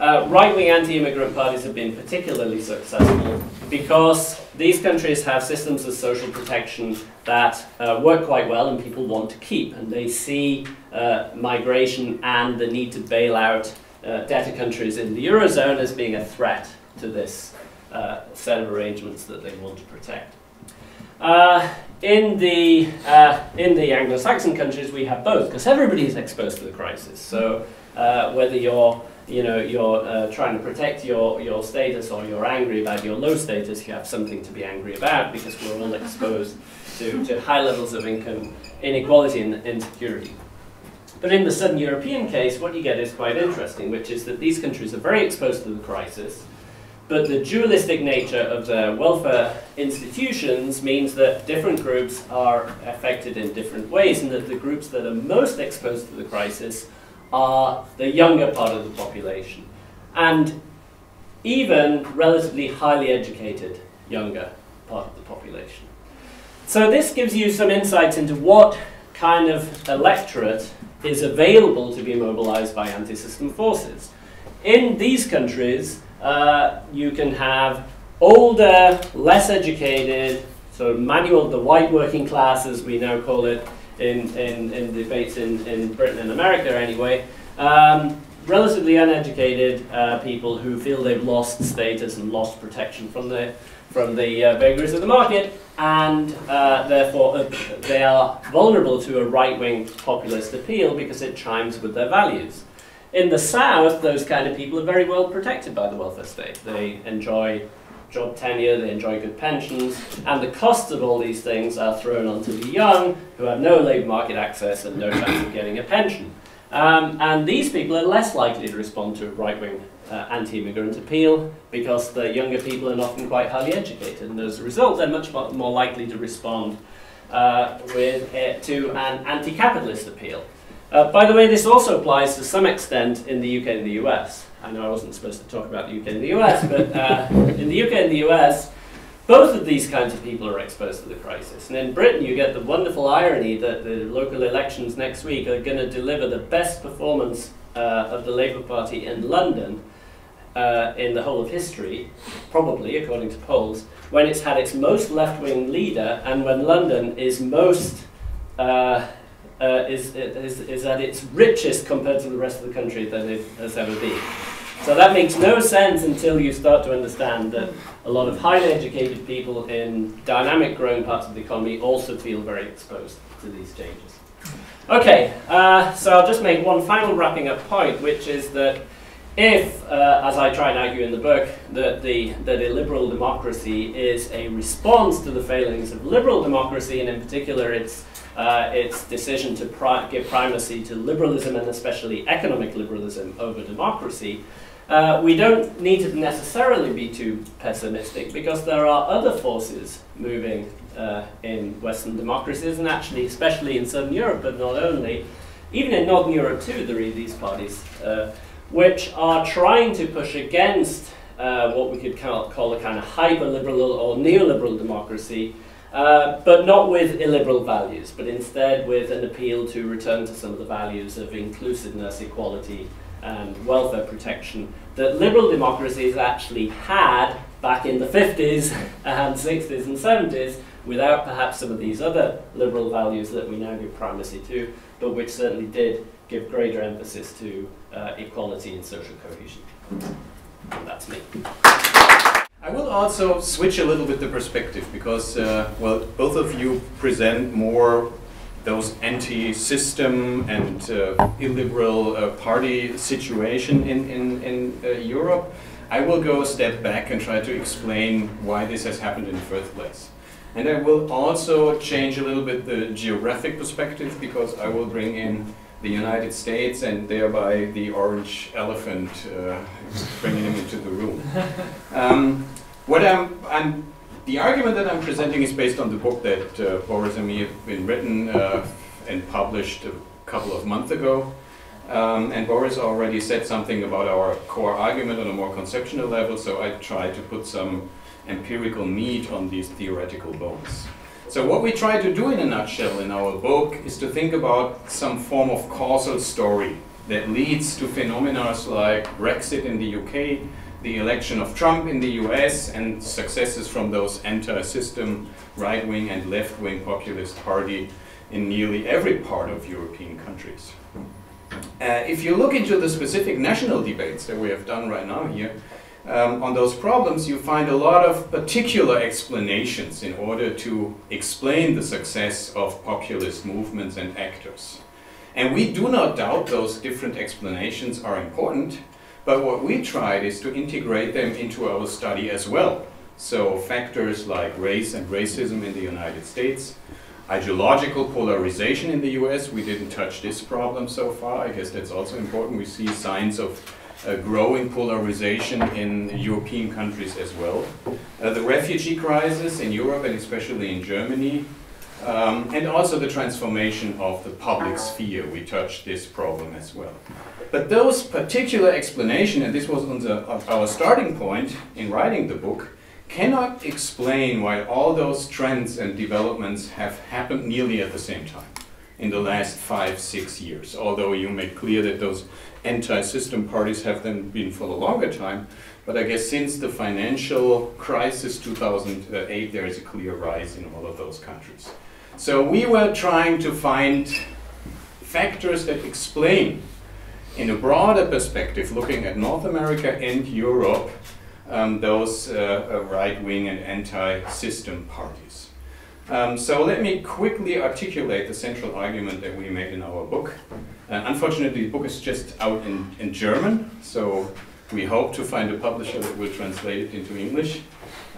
uh, right-wing anti-immigrant parties have been particularly successful because these countries have systems of social protection that uh, work quite well and people want to keep. And they see uh, migration and the need to bail out uh, debtor countries in the Eurozone as being a threat to this uh, set of arrangements that they want to protect. Uh, in the in the Anglo-Saxon countries, we have both because everybody is exposed to the crisis. So whether you're you know you're uh, trying to protect your your status or you're angry about your low status, you have something to be angry about because we're all exposed to, to high levels of income inequality and insecurity. But in the Southern European case, what you get is quite interesting, which is that these countries are very exposed to the crisis. But the dualistic nature of their welfare institutions means that different groups are affected in different ways, and that the groups that are most exposed to the crisis are the younger part of the population, and even relatively highly educated younger part of the population. So this gives you some insights into what kind of electorate is available to be mobilized by anti-system forces. In these countries, uh, you can have older, less educated, of manual, the white working class as we now call it in, in, in debates in, in Britain and America anyway, um, relatively uneducated uh, people who feel they've lost status and lost protection from the, from the uh, vagaries of the market, and uh, therefore uh, they are vulnerable to a right-wing populist appeal because it chimes with their values. In the South, those kind of people are very well protected by the welfare state. They enjoy job tenure, they enjoy good pensions, and the costs of all these things are thrown onto the young who have no labour market access and no chance of getting a pension. Um, and these people are less likely to respond to a right-wing uh, anti-immigrant appeal because the younger people are often quite highly educated, and as a result, they're much more likely to respond uh, with, to an anti-capitalist appeal. Uh, by the way, this also applies to some extent in the UK and the US. I know I wasn't supposed to talk about the UK and the US, but uh, in the UK and the US, both of these kinds of people are exposed to the crisis. And in Britain, you get the wonderful irony that the local elections next week are going to deliver the best performance uh, of the Labour Party in London uh, in the whole of history, probably, according to polls, when it's had its most left wing leader and when London is most. Uh, uh, is, is, is at its richest compared to the rest of the country than it has ever been. So that makes no sense until you start to understand that a lot of highly educated people in dynamic growing parts of the economy also feel very exposed to these changes. Okay, uh, so I'll just make one final wrapping up point, which is that if, uh, as I try and argue in the book, that, the, that a liberal democracy is a response to the failings of liberal democracy, and in particular its uh, its decision to pri give primacy to liberalism and especially economic liberalism over democracy, uh, we don't need to necessarily be too pessimistic because there are other forces moving uh, in Western democracies and actually, especially in Southern Europe, but not only, even in Northern Europe too, there are these parties uh, which are trying to push against uh, what we could call, call a kind of hyper-liberal or neoliberal democracy uh, but not with illiberal values, but instead with an appeal to return to some of the values of inclusiveness, equality, and welfare protection that liberal democracies actually had back in the 50s [LAUGHS] and 60s and 70s without perhaps some of these other liberal values that we now give primacy to, but which certainly did give greater emphasis to uh, equality and social cohesion. And that's me. I will also switch a little bit the perspective because, uh, well, both of you present more those anti-system and uh, illiberal uh, party situation in, in, in uh, Europe. I will go a step back and try to explain why this has happened in the first place. And I will also change a little bit the geographic perspective because I will bring in the United States and thereby the orange elephant, uh, bringing him into the room. [LAUGHS] Um, what I'm, I'm, the argument that I'm presenting is based on the book that uh, Boris and me have been written uh, and published a couple of months ago. Um, and Boris already said something about our core argument on a more conceptual level, so I try to put some empirical meat on these theoretical bones. So what we try to do in a nutshell in our book is to think about some form of causal story that leads to phenomena like Brexit in the UK, the election of Trump in the US, and successes from those anti-system right-wing and left-wing populist party in nearly every part of European countries. Uh, if you look into the specific national debates that we have done right now here, um, on those problems, you find a lot of particular explanations in order to explain the success of populist movements and actors. And we do not doubt those different explanations are important, but what we tried is to integrate them into our study as well. So factors like race and racism in the United States, ideological polarization in the US, we didn't touch this problem so far, I guess that's also important. We see signs of uh, growing polarization in European countries as well. Uh, the refugee crisis in Europe and especially in Germany, um, and also the transformation of the public sphere. We touched this problem as well. But those particular explanation, and this was the, our starting point in writing the book, cannot explain why all those trends and developments have happened nearly at the same time in the last five, six years. Although you made clear that those anti-system parties have then been for a longer time. But I guess since the financial crisis 2008, there is a clear rise in all of those countries. So we were trying to find factors that explain, in a broader perspective, looking at North America and Europe, um, those uh, uh right-wing and anti-system parties. Um, so let me quickly articulate the central argument that we made in our book. Uh, unfortunately, the book is just out in, in German, so we hope to find a publisher that will translate it into English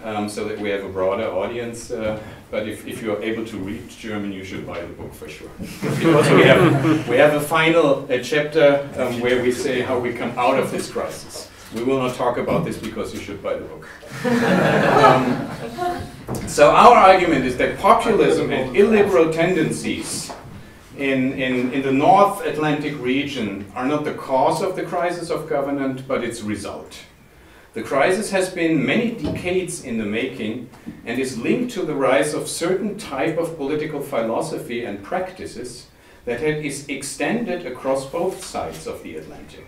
um, so that we have a broader audience. Uh, but if, if you're able to read German, you should buy the book for sure. [LAUGHS] because we have, we have a final a chapter um, where we say how we come out of this crisis. We will not talk about this because you should buy the book. [LAUGHS] Um, so our argument is that populism and illiberal tendencies in, in, in the North Atlantic region are not the cause of the crisis of governance, but its result. The crisis has been many decades in the making and is linked to the rise of certain type of political philosophy and practices that is extended across both sides of the Atlantic.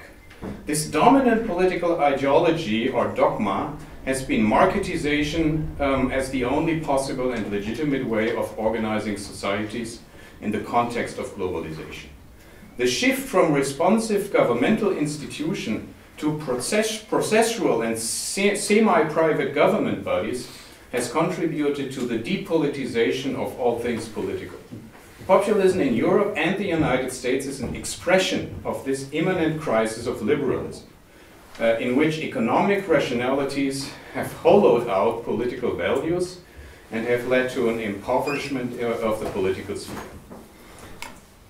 This dominant political ideology or dogma has been marketization um, as the only possible and legitimate way of organizing societies in the context of globalization. The shift from responsive governmental institution to process processual and se semi-private government bodies has contributed to the depolitization of all things political. Populism in Europe and the United States is an expression of this imminent crisis of liberalism, uh, in which economic rationalities have hollowed out political values and have led to an impoverishment uh, of the political sphere.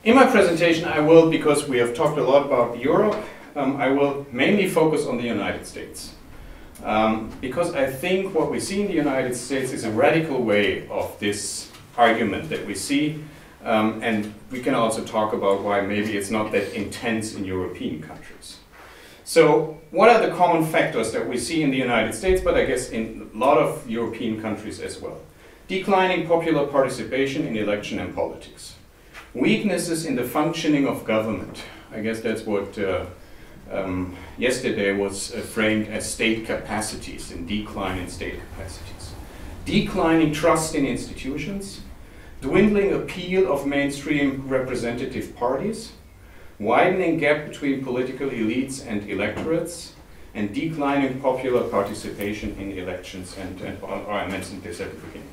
In my presentation, I will, because we have talked a lot about Europe, um, I will mainly focus on the United States. Um, because I think what we see in the United States is a radical way of this argument that we see, um, and we can also talk about why maybe it's not that intense in European countries. So what are the common factors that we see in the United States, but I guess in a lot of European countries as well? Declining popular participation in election and politics Weaknesses in the functioning of government. I guess that's what uh, um, yesterday was uh, framed as state capacities and decline in state capacities. Declining trust in institutions, dwindling appeal of mainstream representative parties, widening gap between political elites and electorates, and declining popular participation in elections. And, and I mentioned this at the beginning.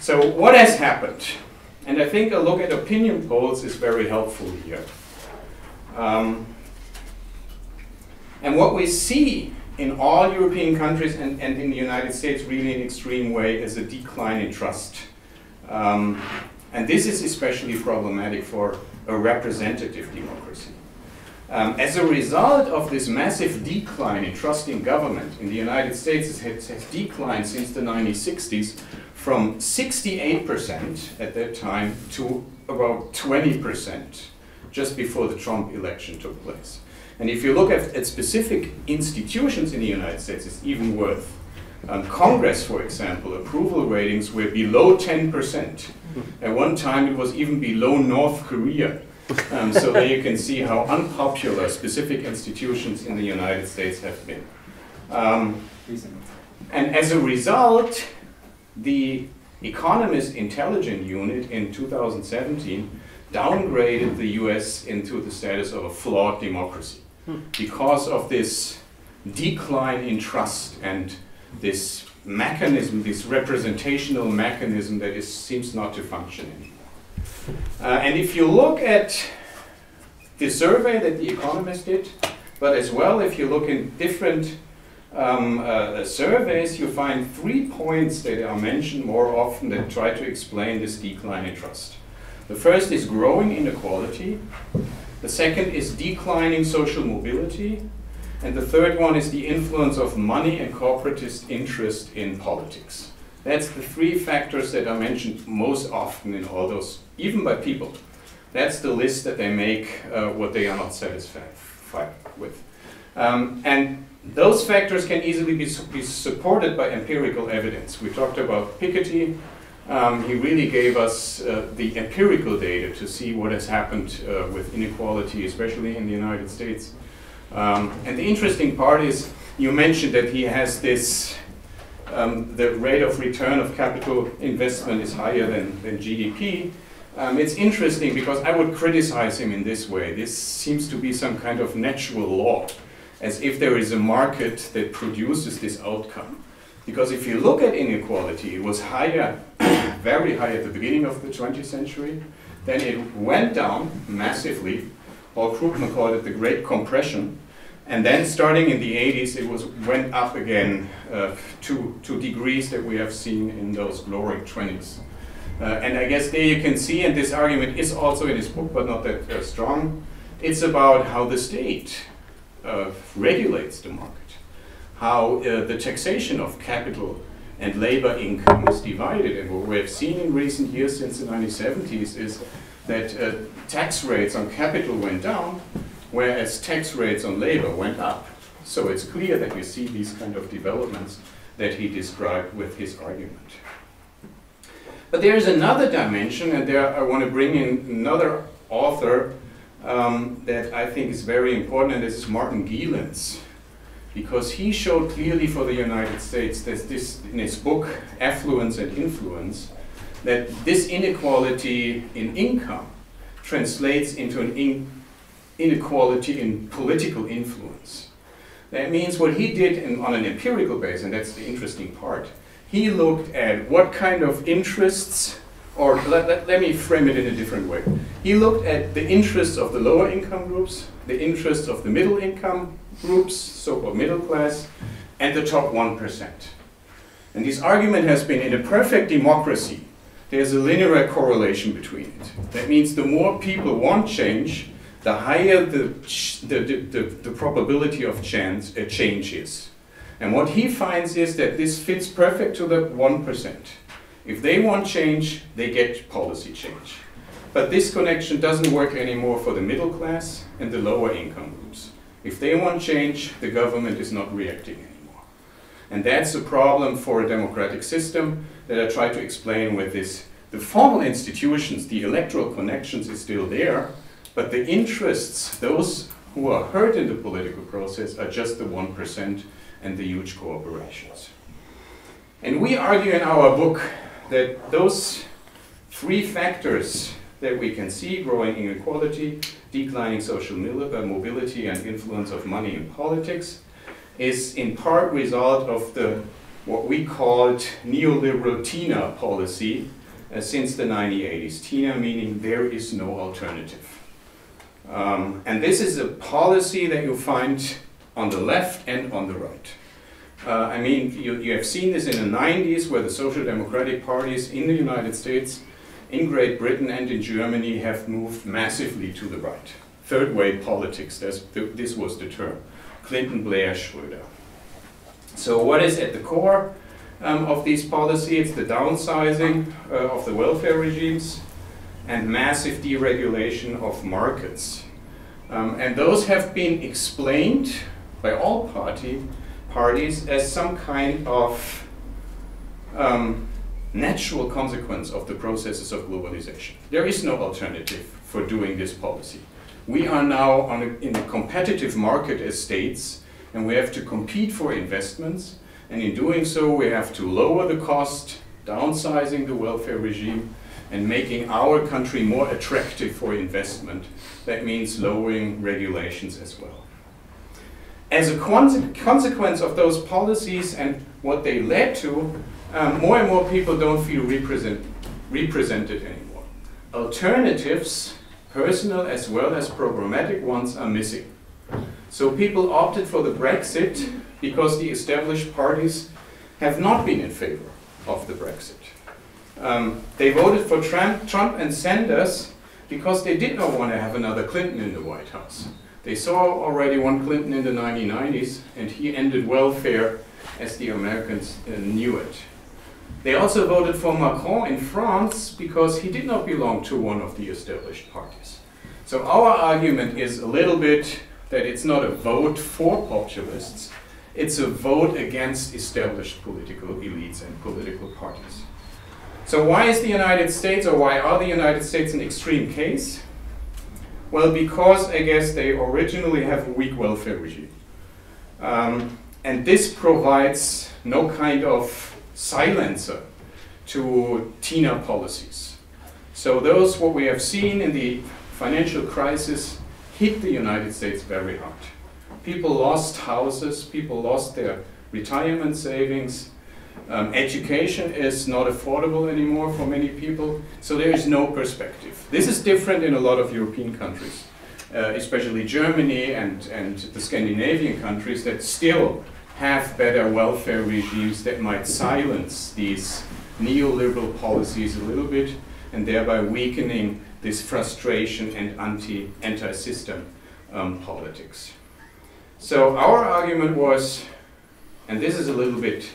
So what has happened? And I think a look at opinion polls is very helpful here. Um, and what we see in all European countries and, and in the United States really in extreme way is a decline in trust. Um, and this is especially problematic for a representative democracy. Um, as a result of this massive decline in trust in government in the United States, it has, has declined since the 1960s from 68% at that time to about 20% just before the Trump election took place. And if you look at, at specific institutions in the United States, it's even worse. Um, Congress, for example, approval ratings were below 10%. At one time, it was even below North Korea. Um, so there you can see how unpopular specific institutions in the United States have been. Um, and as a result, the Economist Intelligence Unit in 2017 downgraded the US into the status of a flawed democracy because of this decline in trust and this mechanism, this representational mechanism that is, seems not to function anymore. Uh, and if you look at the survey that The Economist did, but as well if you look in different um, uh, surveys, you find three points that are mentioned more often that try to explain this decline in trust. The first is growing inequality. The second is declining social mobility. And the third one is the influence of money and corporatist interest in politics. That's the three factors that are mentioned most often in all those, even by people. That's the list that they make uh, what they are not satisfied with. Um, and those factors can easily be, be, supported by empirical evidence. We talked about Piketty. Um, he really gave us uh, the empirical data to see what has happened uh, with inequality, especially in the United States. Um, and the interesting part is you mentioned that he has this, um, the rate of return of capital investment is higher than, than GDP. Um, it's interesting because I would criticize him in this way. This seems to be some kind of natural law, as if there is a market that produces this outcome. Because if you look at inequality, it was higher, [COUGHS] very high at the beginning of the 20th century, then it went down massively. Paul Krugman called it the Great Compression, and then starting in the 80s, it was went up again uh, to, to degrees that we have seen in those glory 20s. Uh, and I guess there you can see, and this argument is also in his book, but not that uh, strong, it's about how the state uh, regulates the market, how uh, the taxation of capital and labor income is divided. And what we have seen in recent years since the 1970s is that uh, tax rates on capital went down, whereas tax rates on labor went up. So it's clear that you see these kind of developments that he described with his argument. But there's another dimension, and there I want to bring in another author um, that I think is very important, and this is Martin Gilens. Because he showed clearly for the United States that this, in his book, Affluence and Influence, that this inequality in income translates into an in inequality in political influence. That means what he did in, on an empirical basis, and that's the interesting part, he looked at what kind of interests, or let, let, let, me frame it in a different way. He looked at the interests of the lower income groups, the interests of the middle income groups, so-called middle class, and the top 1%. And this argument has been in a perfect democracy, there's a linear correlation between it. That means the more people want change, the higher the, the, the, the, probability of chance, uh, change is. And what he finds is that this fits perfect to the 1%. If they want change, they get policy change. But this connection doesn't work anymore for the middle class and the lower income groups. If they want change, the government is not reacting anymore. And that's a problem for a democratic system that I try to explain with this. The formal institutions, the electoral connections is still there, but the interests, those who are hurt in the political process, are just the 1% and the huge corporations. And we argue in our book that those three factors that we can see growing inequality, declining social uh, mobility, and influence of money in politics is in part result of the what we called neoliberal TINA policy uh, since the 1980s. TINA meaning there is no alternative. Um, and this is a policy that you find on the left and on the right. Uh, I mean, you, you have seen this in the 90s where the social democratic parties in the United States, in Great Britain and in Germany have moved massively to the right. Third way politics, as this was the term. Clinton, Blair, Schröder. So what is at the core um, of these policies? It's the downsizing uh, of the welfare regimes, and massive deregulation of markets. Um, and those have been explained by all party, parties as some kind of um, natural consequence of the processes of globalization. There is no alternative for doing this policy. We are now a, in a competitive market as states, and we have to compete for investments, and in doing so, we have to lower the cost, downsizing the welfare regime, and making our country more attractive for investment. That means lowering regulations as well. As a consequence of those policies and what they led to, um, more and more people don't feel represent represented anymore. Alternatives, personal as well as programmatic ones, are missing. So people opted for the Brexit because the established parties have not been in favor of the Brexit. Um, they voted for Trump, Trump and Sanders because they did not want to have another Clinton in the White House. They saw already one Clinton in the 1990s, and he ended welfare as the Americans uh, knew it. They also voted for Macron in France because he did not belong to one of the established parties. So our argument is a little bit that it's not a vote for populists, it's a vote against established political elites and political parties. So why is the United States, or why are the United States an extreme case? Well, because I guess they originally have a weak welfare regime. Um, and this provides no kind of silencer to TINA policies. So those, what we have seen in the financial crisis, hit the United States very hard. People lost houses, people lost their retirement savings, um, education is not affordable anymore for many people, so there is no perspective. This is different in a lot of European countries, uh, especially Germany and, and the Scandinavian countries that still have better welfare regimes that might silence these neoliberal policies a little bit and thereby weakening this frustration and anti, anti-system um, politics. So our argument was, and this is a little bit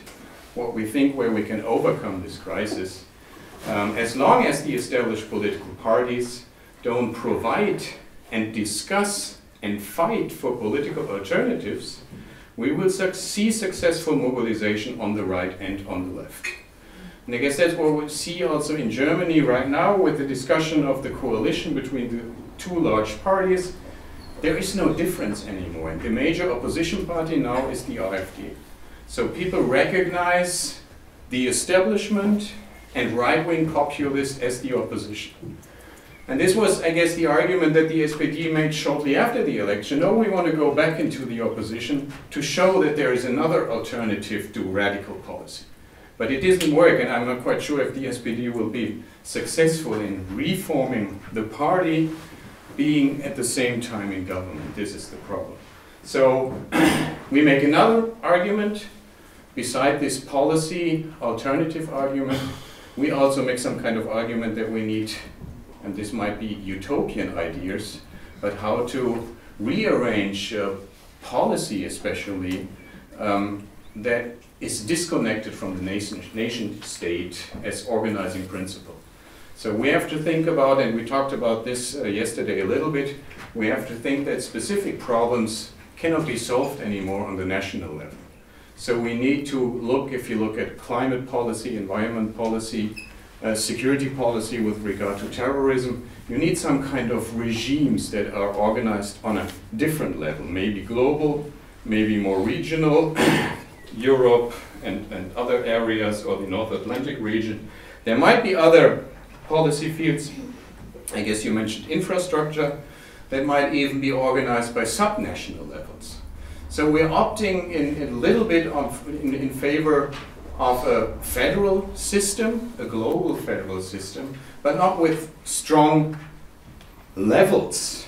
what we think where we can overcome this crisis, um, as long as the established political parties don't provide and discuss and fight for political alternatives, we will see successful mobilization on the right and on the left. And I guess that's what we see also in Germany right now with the discussion of the coalition between the two large parties. There is no difference anymore. And the major opposition party now is the AfD. So people recognize the establishment and right-wing populists as the opposition. And this was, I guess, the argument that the SPD made shortly after the election. No, we want to go back into the opposition to show that there is another alternative to radical policy. But it didn't work, and I'm not quite sure if the SPD will be successful in reforming the party, being at the same time in government. This is the problem. So [CLEARS THROAT] we make another argument. Beside this policy alternative argument, we also make some kind of argument that we need and this might be utopian ideas, but how to rearrange uh, policy, especially, um, that is disconnected from the nation, nation state as organizing principle. So we have to think about, and we talked about this uh, yesterday a little bit, we have to think that specific problems cannot be solved anymore on the national level. So we need to look, if you look at climate policy, environment policy, uh, security policy with regard to terrorism, you need some kind of regimes that are organized on a different level, maybe global, maybe more regional, [COUGHS] Europe and, and other areas or the North Atlantic region. There might be other policy fields, I guess you mentioned infrastructure, that might even be organized by subnational levels. So we're opting in, in a little bit of, in, in favor of a federal system, a global federal system, but not with strong levels.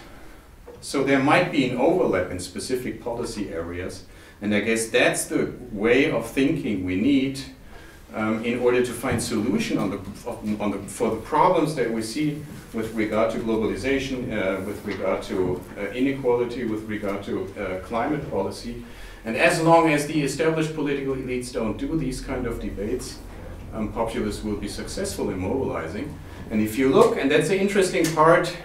So there might be an overlap in specific policy areas, and I guess that's the way of thinking we need um, in order to find solution on the, on the, for the problems that we see with regard to globalization, uh, with regard to uh, inequality, with regard to uh, climate policy, and as long as the established political elites don't do these kind of debates, um, populists will be successful in mobilizing. And if you look, and that's the interesting part,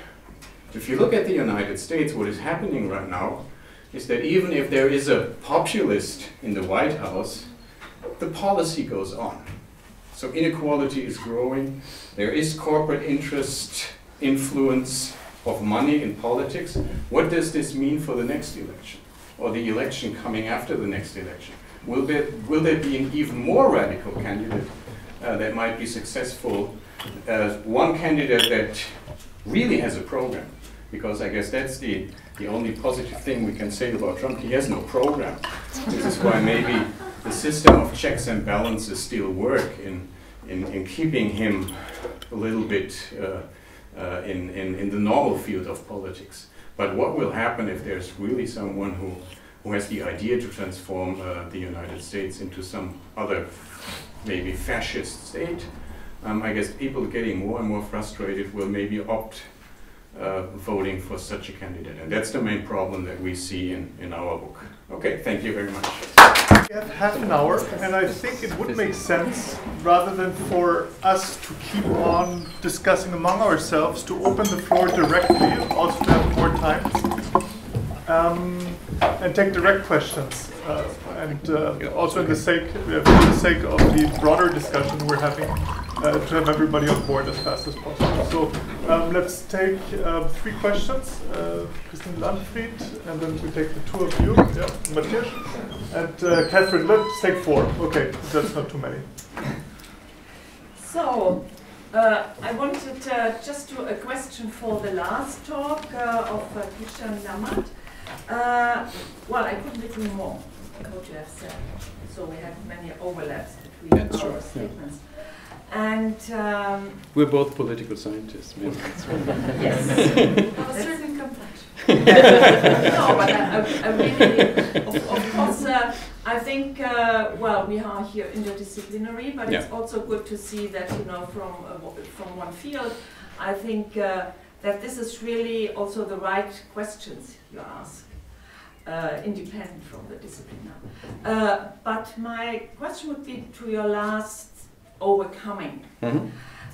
if you look at the United States, what is happening right now is that even if there is a populist in the White House, the policy goes on. So inequality is growing. There is corporate interest, influence of money in politics. What does this mean for the next election? Or the election coming after the next election? Will there, will there be an even more radical candidate uh, that might be successful as one candidate that really has a program? Because I guess that's the, the only positive thing we can say about Trump. He has no program. This is why maybe the system of checks and balances still work in, in, in keeping him a little bit uh, uh, in, in, in the normal field of politics. But what will happen if there's really someone who, who has the idea to transform uh, the United States into some other, maybe fascist state? Um, I guess people getting more and more frustrated will maybe opt uh, voting for such a candidate. And that's the main problem that we see in, in our book. Okay, thank you very much. We have half an hour, and I think it would make sense, rather than for us to keep on discussing among ourselves, to open the floor directly, also more time, um, and take direct questions. Uh, and uh, also in the sake, uh, for the sake of the broader discussion we're having, uh, to have everybody on board as fast as possible. So um, let's take um, three questions. Uh, Christine Landfried, and then we take the two of you, yeah, Matthias, and uh, Catherine. Let's take four. Okay, that's not too many. So, uh, I wanted uh, just to a question for the last talk uh, of uh, Christian Lammert. Uh, well, I couldn't agree more with what you have said. So we have many overlaps between That's our true, yeah. statements. And um, We're both political scientists. maybe that's [LAUGHS] yes, Of a certain complexion. [LAUGHS] [LAUGHS] no, but I, I, I really, of, of course, uh, I think, uh, well, we are here interdisciplinary, but it's also good to see that, you know, from, uh, from one field, I think uh, that this is really also the right questions you ask, uh, independent from the discipline. Uh, but my question would be to your last overcoming. Mhm.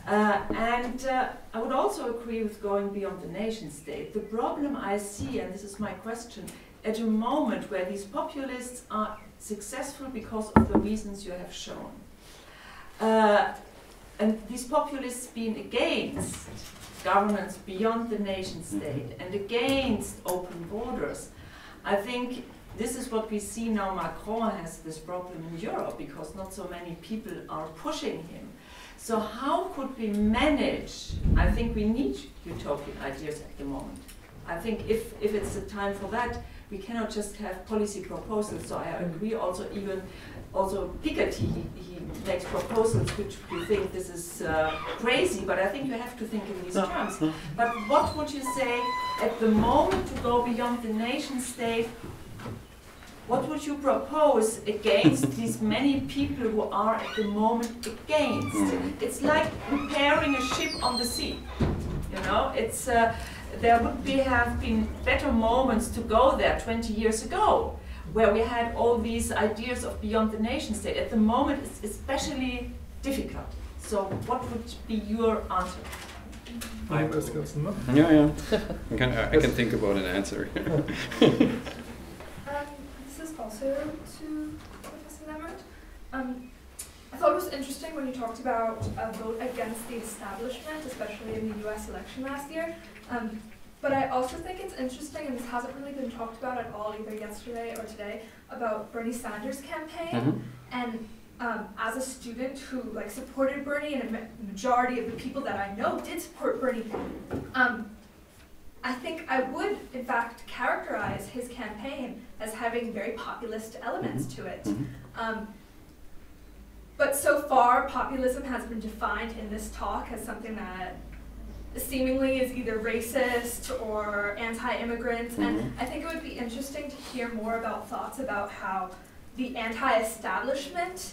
Uh, and uh, I would also agree with going beyond the nation state. The problem I see, and this is my question, at a moment where these populists are successful because of the reasons you have shown, uh, and these populists being against governments beyond the nation state and against open borders, I think this is what we see now. Macron has this problem in Europe because not so many people are pushing him. So how could we manage? I think we need utopian ideas at the moment. I think if, if it's the time for that, we cannot just have policy proposals. So I agree also even also Piketty, he, he makes proposals which we think this is uh, crazy, but I think you have to think in these terms. But what would you say at the moment to go beyond the nation state? What would you propose against [LAUGHS] these many people who are at the moment against? It's like repairing a ship on the sea. You know, it's uh, there would be have been better moments to go there 20 years ago, where we had all these ideas of beyond the nation state. At the moment, it's especially difficult. So, what would be your answer? I was Ganzen, ne? Yeah, yeah. [LAUGHS] I can, I can think about an answer. [LAUGHS] Um, this is also to Professor Lammert. Um, I thought it was interesting when you talked about a vote against the establishment, especially in the US election last year. Um, but I also think it's interesting, and this hasn't really been talked about at all either yesterday or today, about Bernie Sanders' campaign. Mhm. And um, as a student who like supported Bernie, and a ma- majority of the people that I know did support Bernie, um, I think I would, in fact, characterize his campaign as having very populist elements to it. Mhm. Um, but so far, populism has been defined in this talk as something that seemingly is either racist or anti-immigrant, Mhm. and I think it would be interesting to hear more about thoughts about how the anti-establishment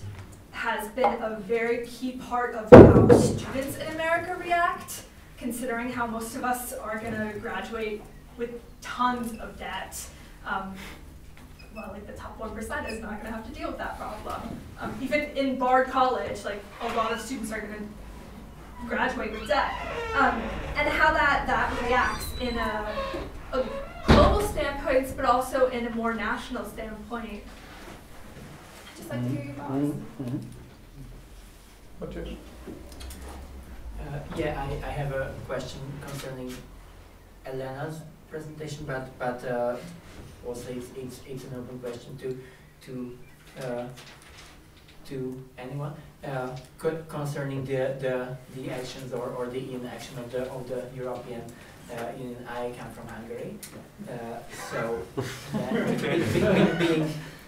has been a very key part of how students in America react, considering how most of us are going to graduate with tons of debt. Um, well, like the top one percent is not going to have to deal with that problem. Um, even in Bard College, like a lot of students are going to graduate with debt, um, and how that that reacts in a, a global standpoint, but also in a more national standpoint. I'd just like to hear your thoughts. Rajesh? Uh, yeah, I, I have a question concerning Elena's presentation, but but uh, also it's, it's it's an open question to to uh, to anyone uh, concerning the, the the actions or, or the inaction of the of the European uh, Union. I come from Hungary, uh, so yeah, be- be- be- being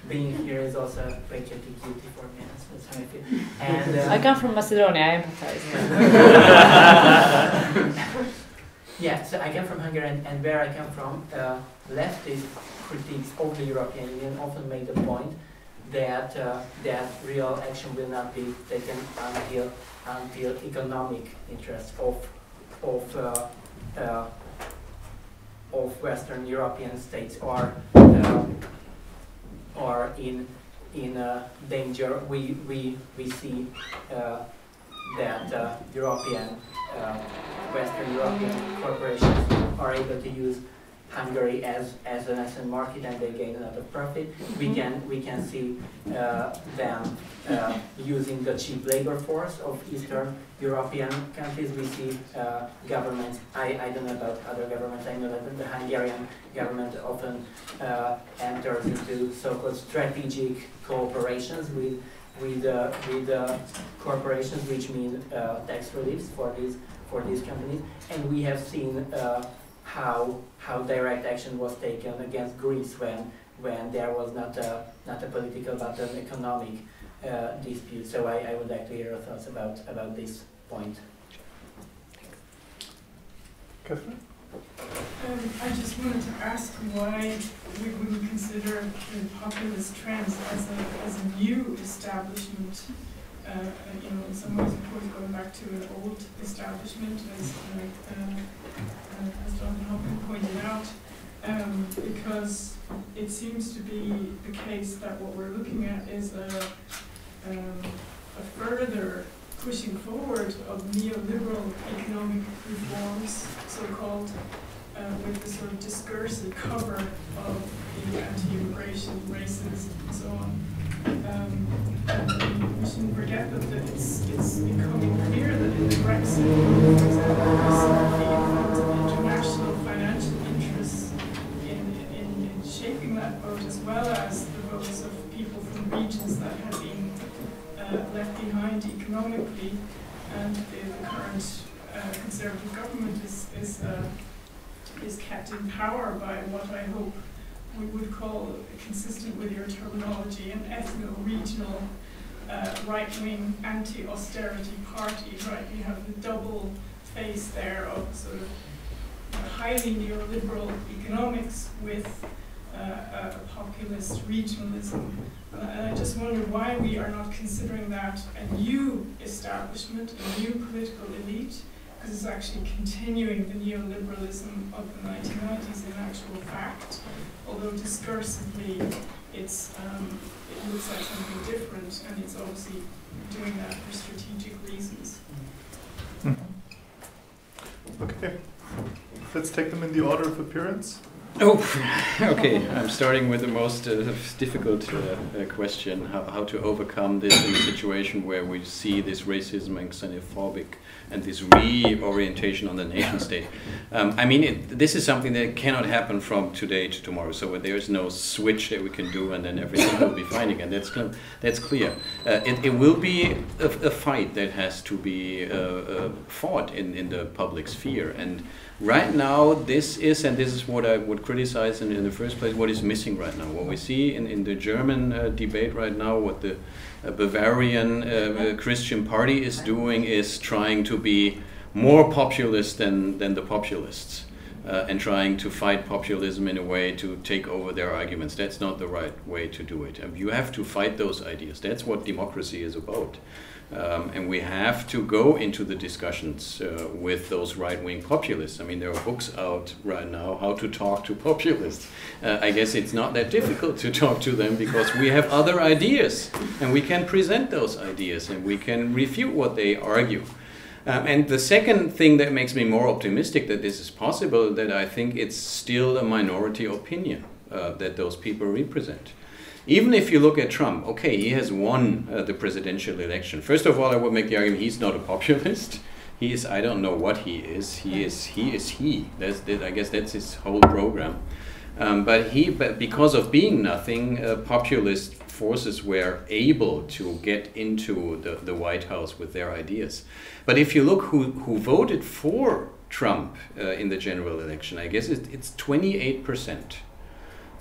being here is also a patriotic duty for me. That's how I feel. And uh, I come from Macedonia, I empathize. [LAUGHS] Yeah, so I come from Hungary, and, and where I come from, uh, leftist critiques of the European Union often make the point that uh, that real action will not be taken until until economic interests of of uh, uh, of Western European states are uh, are in in uh, danger. We we we see uh, that European Western European corporations are able to use Hungary as, as an asset market and they gain a lot of profit. We can we can see uh, them uh, using the cheap labor force of Eastern European countries. We see uh, governments. I, I don't know about other governments. I know that the Hungarian government often uh, enters into so-called strategic cooperations with with uh, with uh, corporations, which mean uh, tax reliefs for these for these companies, and we have seen uh, how how direct action was taken against Greece when when there was not a not a political but an economic uh, dispute. So I, I would like to hear your thoughts about about this point. Catherine? Um, I just wanted to ask why we wouldn't consider the populist trends as a, as a new establishment. Uh, you know, in some ways, of course, going back to an old establishment, as, uh, uh, uh, as Jonathan Hopkins pointed out, um, because it seems to be the case that what we're looking at is a, um, a further pushing forward of neoliberal economic reforms, so-called, uh, with the sort of discursive cover of the anti-immigration, racist, and so on. Um, we shouldn't forget that that it's, it's becoming clear that in the Brexit, for example, we see the influence of international financial interests in, in, in shaping that vote, as well as the votes of people from regions that have been uh, left behind economically, and the, the current uh, Conservative government is, is, uh, is kept in power by what I hope we would call, consistent with your terminology, an ethno-regional uh, right-wing anti-austerity party, right? You have the double face there of sort of highly neoliberal economics with uh, a populist regionalism. Uh, and I just wonder why we are not considering that a new establishment, a new political elite, because it's actually continuing the neoliberalism of the 1990s in actual fact, although discursively it's, um, it looks like something different, and it's obviously doing that for strategic reasons. Okay. Let's take them in the order of appearance. Oh, [LAUGHS] okay. I'm starting with the most uh, difficult uh, uh, question: how, how to overcome this in a situation where we see this racism and xenophobic and this reorientation on the nation [LAUGHS] state. Um, I mean, it, this is something that cannot happen from today to tomorrow. So there is no switch that we can do, and then everything will be fine again. That's that's clear. Uh, it, it will be a, a fight that has to be uh, uh, fought in in the public sphere and. Right now, this is, and this is what I would criticize in, in the first place, what is missing right now. What we see in, in the German uh, debate right now, what the Bavarian uh, Christian party is doing is trying to be more populist than, than the populists. Uh, and trying to fight populism in a way to take over their arguments. That's not the right way to do it. Um, you have to fight those ideas. That's what democracy is about. Um, and we have to go into the discussions uh, with those right wing populists. I mean, there are books out right now how to talk to populists. Uh, I guess it's not that difficult to talk to them because we have other ideas and we can present those ideas and we can refute what they argue. Um, and the second thing that makes me more optimistic that this is possible, that I think it's still a minority opinion uh, that those people represent. Even if you look at Trump, okay, he has won uh, the presidential election. First of all, I would make the argument he's not a populist. [LAUGHS] He is, I don't know what he is. He is, he is he. That's, that, I guess that's his whole program. Um, but he, but because of being nothing, uh, populist forces were able to get into the, the White House with their ideas. But if you look who, who voted for Trump uh, in the general election, I guess it, it's 28 percent.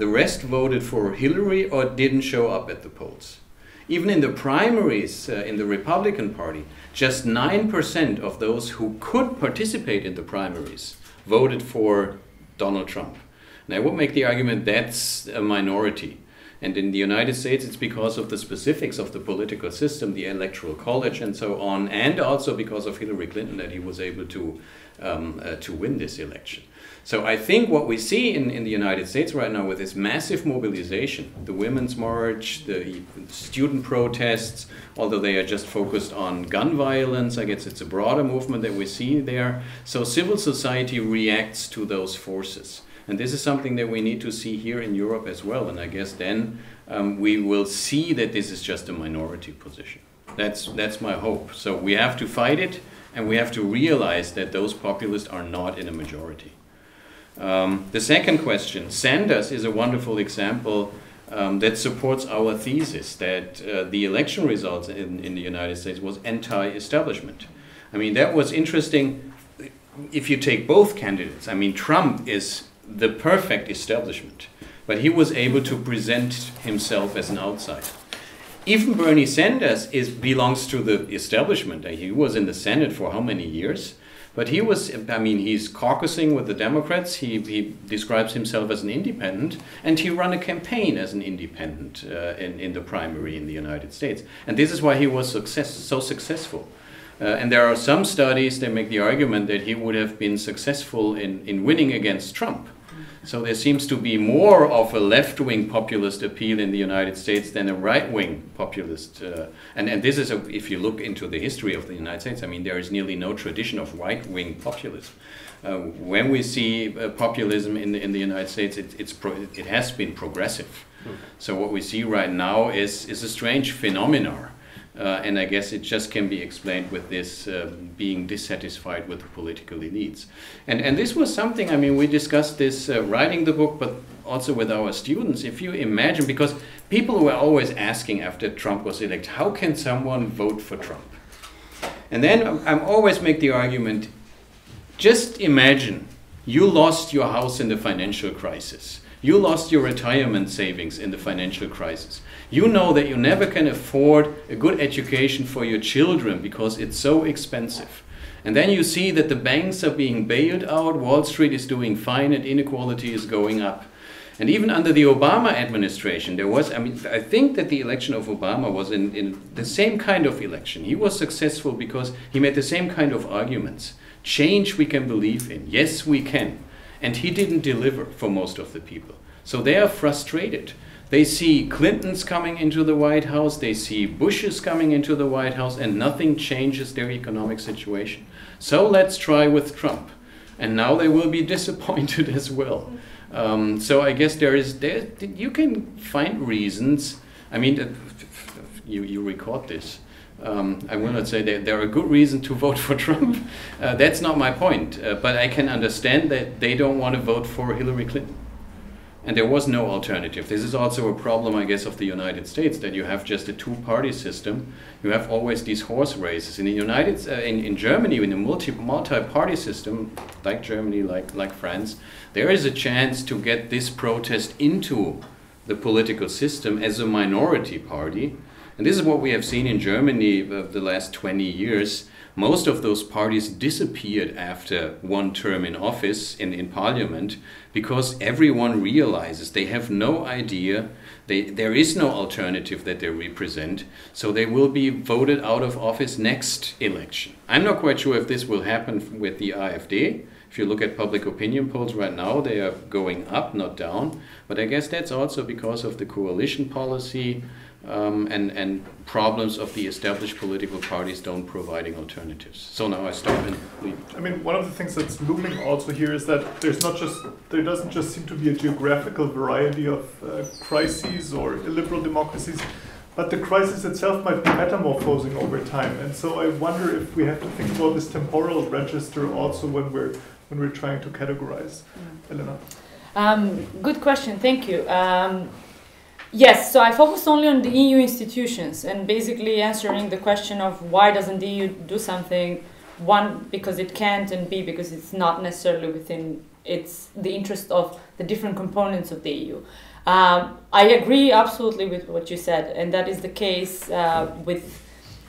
The rest voted for Hillary or didn't show up at the polls. Even in the primaries uh, in the Republican Party, just 9% of those who could participate in the primaries voted for Donald Trump. And I would make the argument that's a minority. And in the United States, it's because of the specifics of the political system, the electoral college, and so on, and also because of Hillary Clinton that he was able to, um, uh, to win this election. So I think what we see in, in the United States right now with this massive mobilization, the Women's March, the student protests, although they are just focused on gun violence, I guess it's a broader movement that we see there. So civil society reacts to those forces. And this is something that we need to see here in Europe as well. And I guess then um, we will see that this is just a minority position. That's, that's my hope. So we have to fight it, and we have to realize that those populists are not in a majority. Um, the second question Sanders is a wonderful example um, that supports our thesis that uh, the election results in, in the United States was anti establishment. I mean, that was interesting if you take both candidates. I mean, Trump is the perfect establishment, but he was able to present himself as an outsider. Even Bernie Sanders is, belongs to the establishment. He was in the Senate for how many years? But he was, I mean, he's caucusing with the Democrats. He, he describes himself as an independent, and he ran a campaign as an independent uh, in, in the primary in the United States. And this is why he was success, so successful. Uh, and there are some studies that make the argument that he would have been successful in, in winning against Trump. So there seems to be more of a left-wing populist appeal in the United States than a right-wing populist. Uh, and, and this is, a, if you look into the history of the United States, I mean, there is nearly no tradition of right-wing populism. Uh, when we see uh, populism in the, in the United States, it, it's pro- it has been progressive. Hmm. So what we see right now is, is a strange phenomenon uh, and I guess it just can be explained with this uh, being dissatisfied with the political elites. And, and this was something, I mean, we discussed this uh, writing the book, but also with our students. If you imagine, because people were always asking after Trump was elected, how can someone vote for Trump? And then I'm always make the argument just imagine you lost your house in the financial crisis. You lost your retirement savings in the financial crisis. You know that you never can afford a good education for your children because it's so expensive. And then you see that the banks are being bailed out, Wall Street is doing fine, and inequality is going up. And even under the Obama administration, there was, I mean, I think that the election of Obama was in, in the same kind of election. He was successful because he made the same kind of arguments. Change we can believe in. Yes, we can. And he didn't deliver for most of the people. So they are frustrated. They see Clintons coming into the White House, they see Bushes coming into the White House, and nothing changes their economic situation. So let's try with Trump. And now they will be [LAUGHS] disappointed as well. Um, so I guess there is there you can find reasons. I mean, uh, you you record this. Um, I will not say that there are good reasons to vote for [LAUGHS] Trump. Uh, that's not my point. Uh, but I can understand that they don't want to vote for Hillary Clinton. And there was no alternative. This is also a problem, I guess, of the United States that you have just a two-party system. You have always these horse races. In the United, uh, in, in Germany, in a multi multi-party system, like Germany, like like France, there is a chance to get this protest into the political system as a minority party, And this is what we have seen in Germany of the last 20 years. Most of those parties disappeared after one term in office in, in parliament because everyone realizes they have no idea, they, there is no alternative that they represent, so they will be voted out of office next election. I'm not quite sure if this will happen with the AfD. If you look at public opinion polls right now, they are going up, not down. But I guess that's also because of the coalition policy um, and, and problems of the established political parties don't providing alternatives. So now I stop and leave. I mean, one of the things that's looming also here is that there's not just there doesn't just seem to be a geographical variety of uh, crises or illiberal democracies, but the crisis itself might be metamorphosing over time. And so I wonder if we have to think about this temporal register also when we're when we're trying to categorize. Mm. Elena. Um, good question. Thank you. Um, Yes, so I focused only on the EU institutions and basically answering the question of why doesn't the EU do something? One, because it can't, and B, because it's not necessarily within its the interest of the different components of the EU. Um, I agree absolutely with what you said, and that is the case uh, with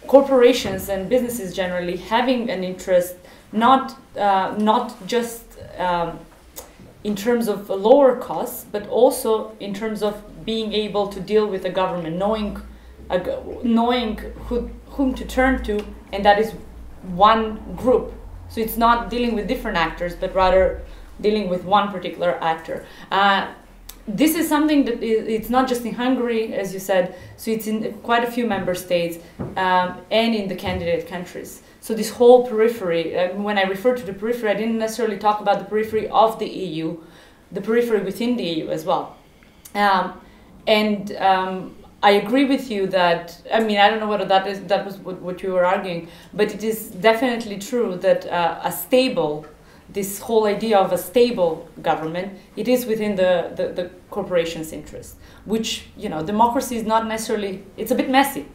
corporations and businesses generally having an interest, not uh, not just um, in terms of lower costs, but also in terms of being able to deal with the government, knowing, uh, knowing who, whom to turn to, and that is one group. So it's not dealing with different actors, but rather dealing with one particular actor. Uh, this is something that it's not just in Hungary, as you said, so it's in quite a few member states um, and in the candidate countries. So this whole periphery, uh, when I refer to the periphery, I didn't necessarily talk about the periphery of the EU, the periphery within the EU as well. Um, and um, I agree with you that I mean I don't know whether that is that was what, what you were arguing, but it is definitely true that uh, a stable, this whole idea of a stable government, it is within the, the, the corporation's interest. Which you know, democracy is not necessarily. It's a bit messy.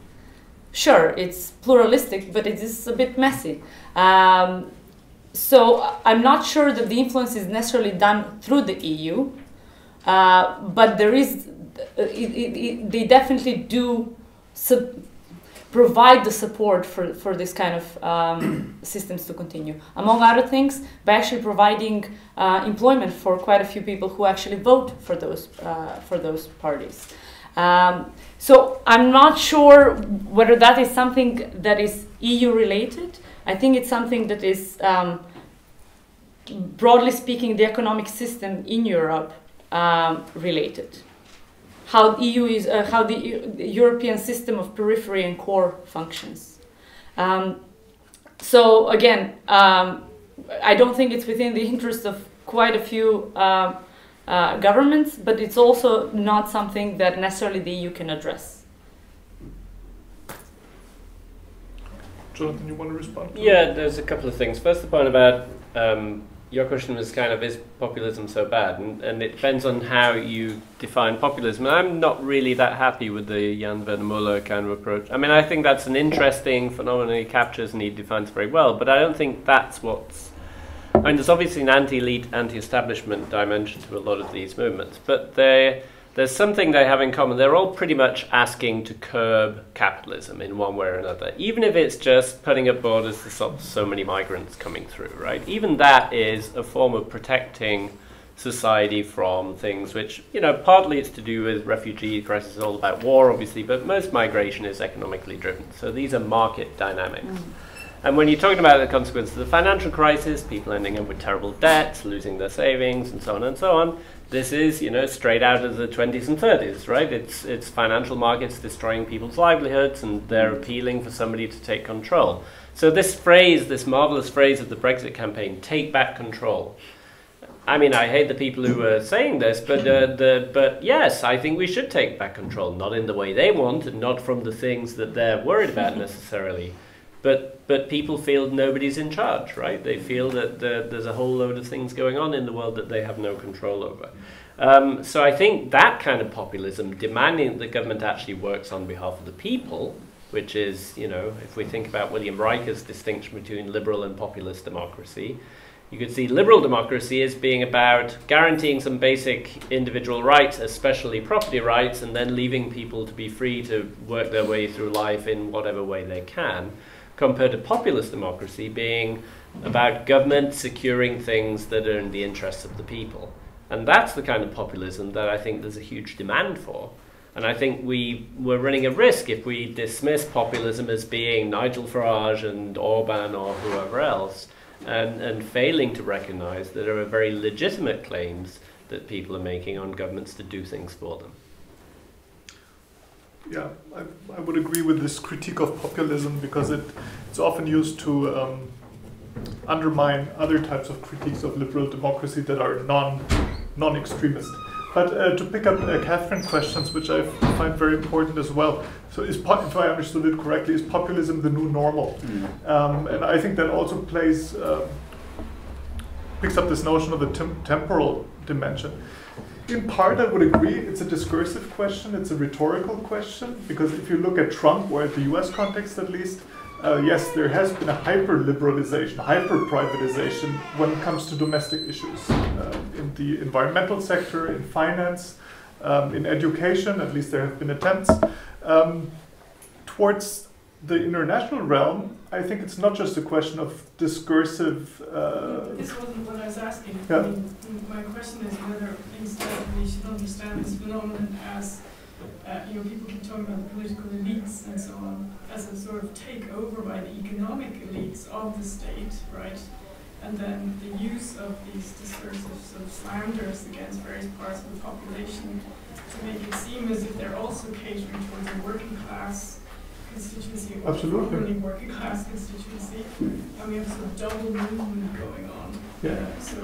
Sure, it's pluralistic, but it is a bit messy. Um, so I'm not sure that the influence is necessarily done through the EU, uh, but there is uh, it, it, it, they definitely do provide the support for, for this kind of um, [CLEARS THROAT] systems to continue. Among other things, by actually providing uh, employment for quite a few people who actually vote for those, uh, for those parties. Um, so I'm not sure whether that is something that is EU related. I think it's something that is, um, broadly speaking, the economic system in Europe um, related how EU is uh, how the, European system of periphery and core functions. Um, so again, um, I don't think it's within the [LAUGHS] interest of quite a few uh, uh, governments, but it's also not something that necessarily the EU can address. Jonathan, you want to respond? To yeah, there's a couple of things. First, the point about um, your question was kind of is populism so bad and, and it depends on how you define populism and i'm not really that happy with the jan werner muller kind of approach i mean i think that's an interesting phenomenon he captures and he defines very well but i don't think that's what's i mean there's obviously an anti-elite anti-establishment dimension to a lot of these movements but they there's something they have in common. They're all pretty much asking to curb capitalism in one way or another, even if it's just putting up borders to stop so many migrants coming through, right? Even that is a form of protecting society from things which, you know, partly it's to do with refugee crisis, all about war, obviously, but most migration is economically driven. So these are market dynamics. Mm. And when you're talking about the consequences of the financial crisis, people ending up with terrible debts, losing their savings, and so on and so on, this is, you know, straight out of the 20s and 30s, right? It's, it's financial markets destroying people's livelihoods and they're appealing for somebody to take control. So this phrase, this marvelous phrase of the Brexit campaign, take back control. I mean, I hate the people who are saying this, but uh, the but yes, I think we should take back control, not in the way they want, and not from the things that they're worried about [LAUGHS] necessarily, but but people feel nobody's in charge, right? They feel that the, there's a whole load of things going on in the world that they have no control over. Um, so I think that kind of populism, demanding that the government actually works on behalf of the people, which is, you know, if we think about William Riker's distinction between liberal and populist democracy, You could see liberal democracy as being about guaranteeing some basic individual rights, especially property rights, and then leaving people to be free to work their way through life in whatever way they can, compared to populist democracy being about government securing things that are in the interests of the people. And that's the kind of populism that I think there's a huge demand for. And I think we we're running a risk if we dismiss populism as being Nigel Farage and Orban or whoever else and, and failing to recognize that there are very legitimate claims that people are making on governments to do things for them. Yeah, I, I would agree with this critique of populism because it, it's often used to um, undermine other types of critiques of liberal democracy that are non non extremist. But uh, to pick up uh, Catherine's questions, which I find very important as well. So, is if I understood it correctly, is populism the new normal? Mm. Um, and I think that also plays uh, picks up this notion of a temporal dimension. In part, I would agree. It's a discursive question. It's a rhetorical question because if you look at Trump, or at the U.S. context at least, uh, yes, there has been a hyper liberalization, hyper privatization when it comes to domestic issues uh, in the environmental sector, in finance, um, in education. At least there have been attempts. Um, towards the international realm, I think it's not just a question of discursive. Uh, this wasn't what I was asking. Yeah. I mean, my question is whether instead we should understand this phenomenon as uh, you know, people keep talking about the political elites and so on as a sort of takeover by the economic elites of the state, right? And then the use of these discursive sort of slanders against various parts of the population to make it seem as if they're also catering towards the working class constituency or Absolutely. working class constituency. And we have a sort of double movement going on. Yeah. So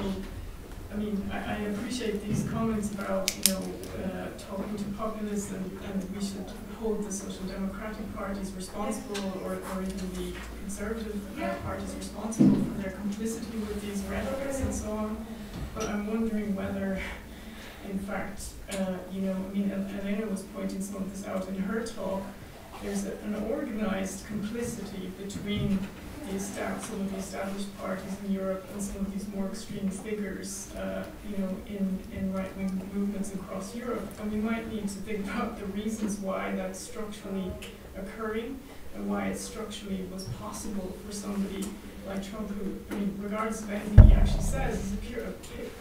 I mean, I, I, appreciate these comments about, you know, uh, talking to populists and, and we should hold the social democratic parties responsible or, or even the conservative uh, parties responsible for their complicity with these rhetorics and so on. But I'm wondering whether, in fact, uh, you know, I mean, Elena was pointing some of this out in her talk, there's a, an organized complicity between the some of the established parties in Europe and some of these more extreme figures, uh, you know, in, in right-wing movements across Europe. And we might need to think [LAUGHS] about the reasons why that's structurally occurring and why it structurally was possible for somebody like Trump, who, I mean, regardless of anything he actually says, is a, pure, a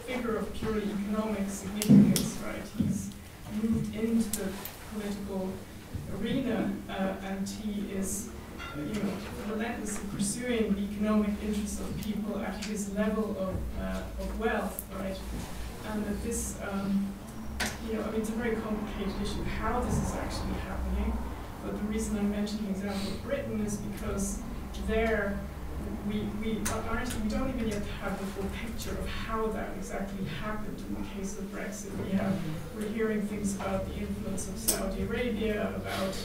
figure of purely economic significance, right? He's moved into the political arena uh, and he is you know, relentlessly pursuing the economic interests of people at his level of, uh, of wealth, right? And that this, um, you know, I mean, it's a very complicated issue how this is actually happening. But the reason I'm mentioning the example of Britain is because there we, we honestly we don't even yet have the full picture of how that exactly happened in the case of Brexit. We have we're hearing things about the influence of Saudi Arabia, about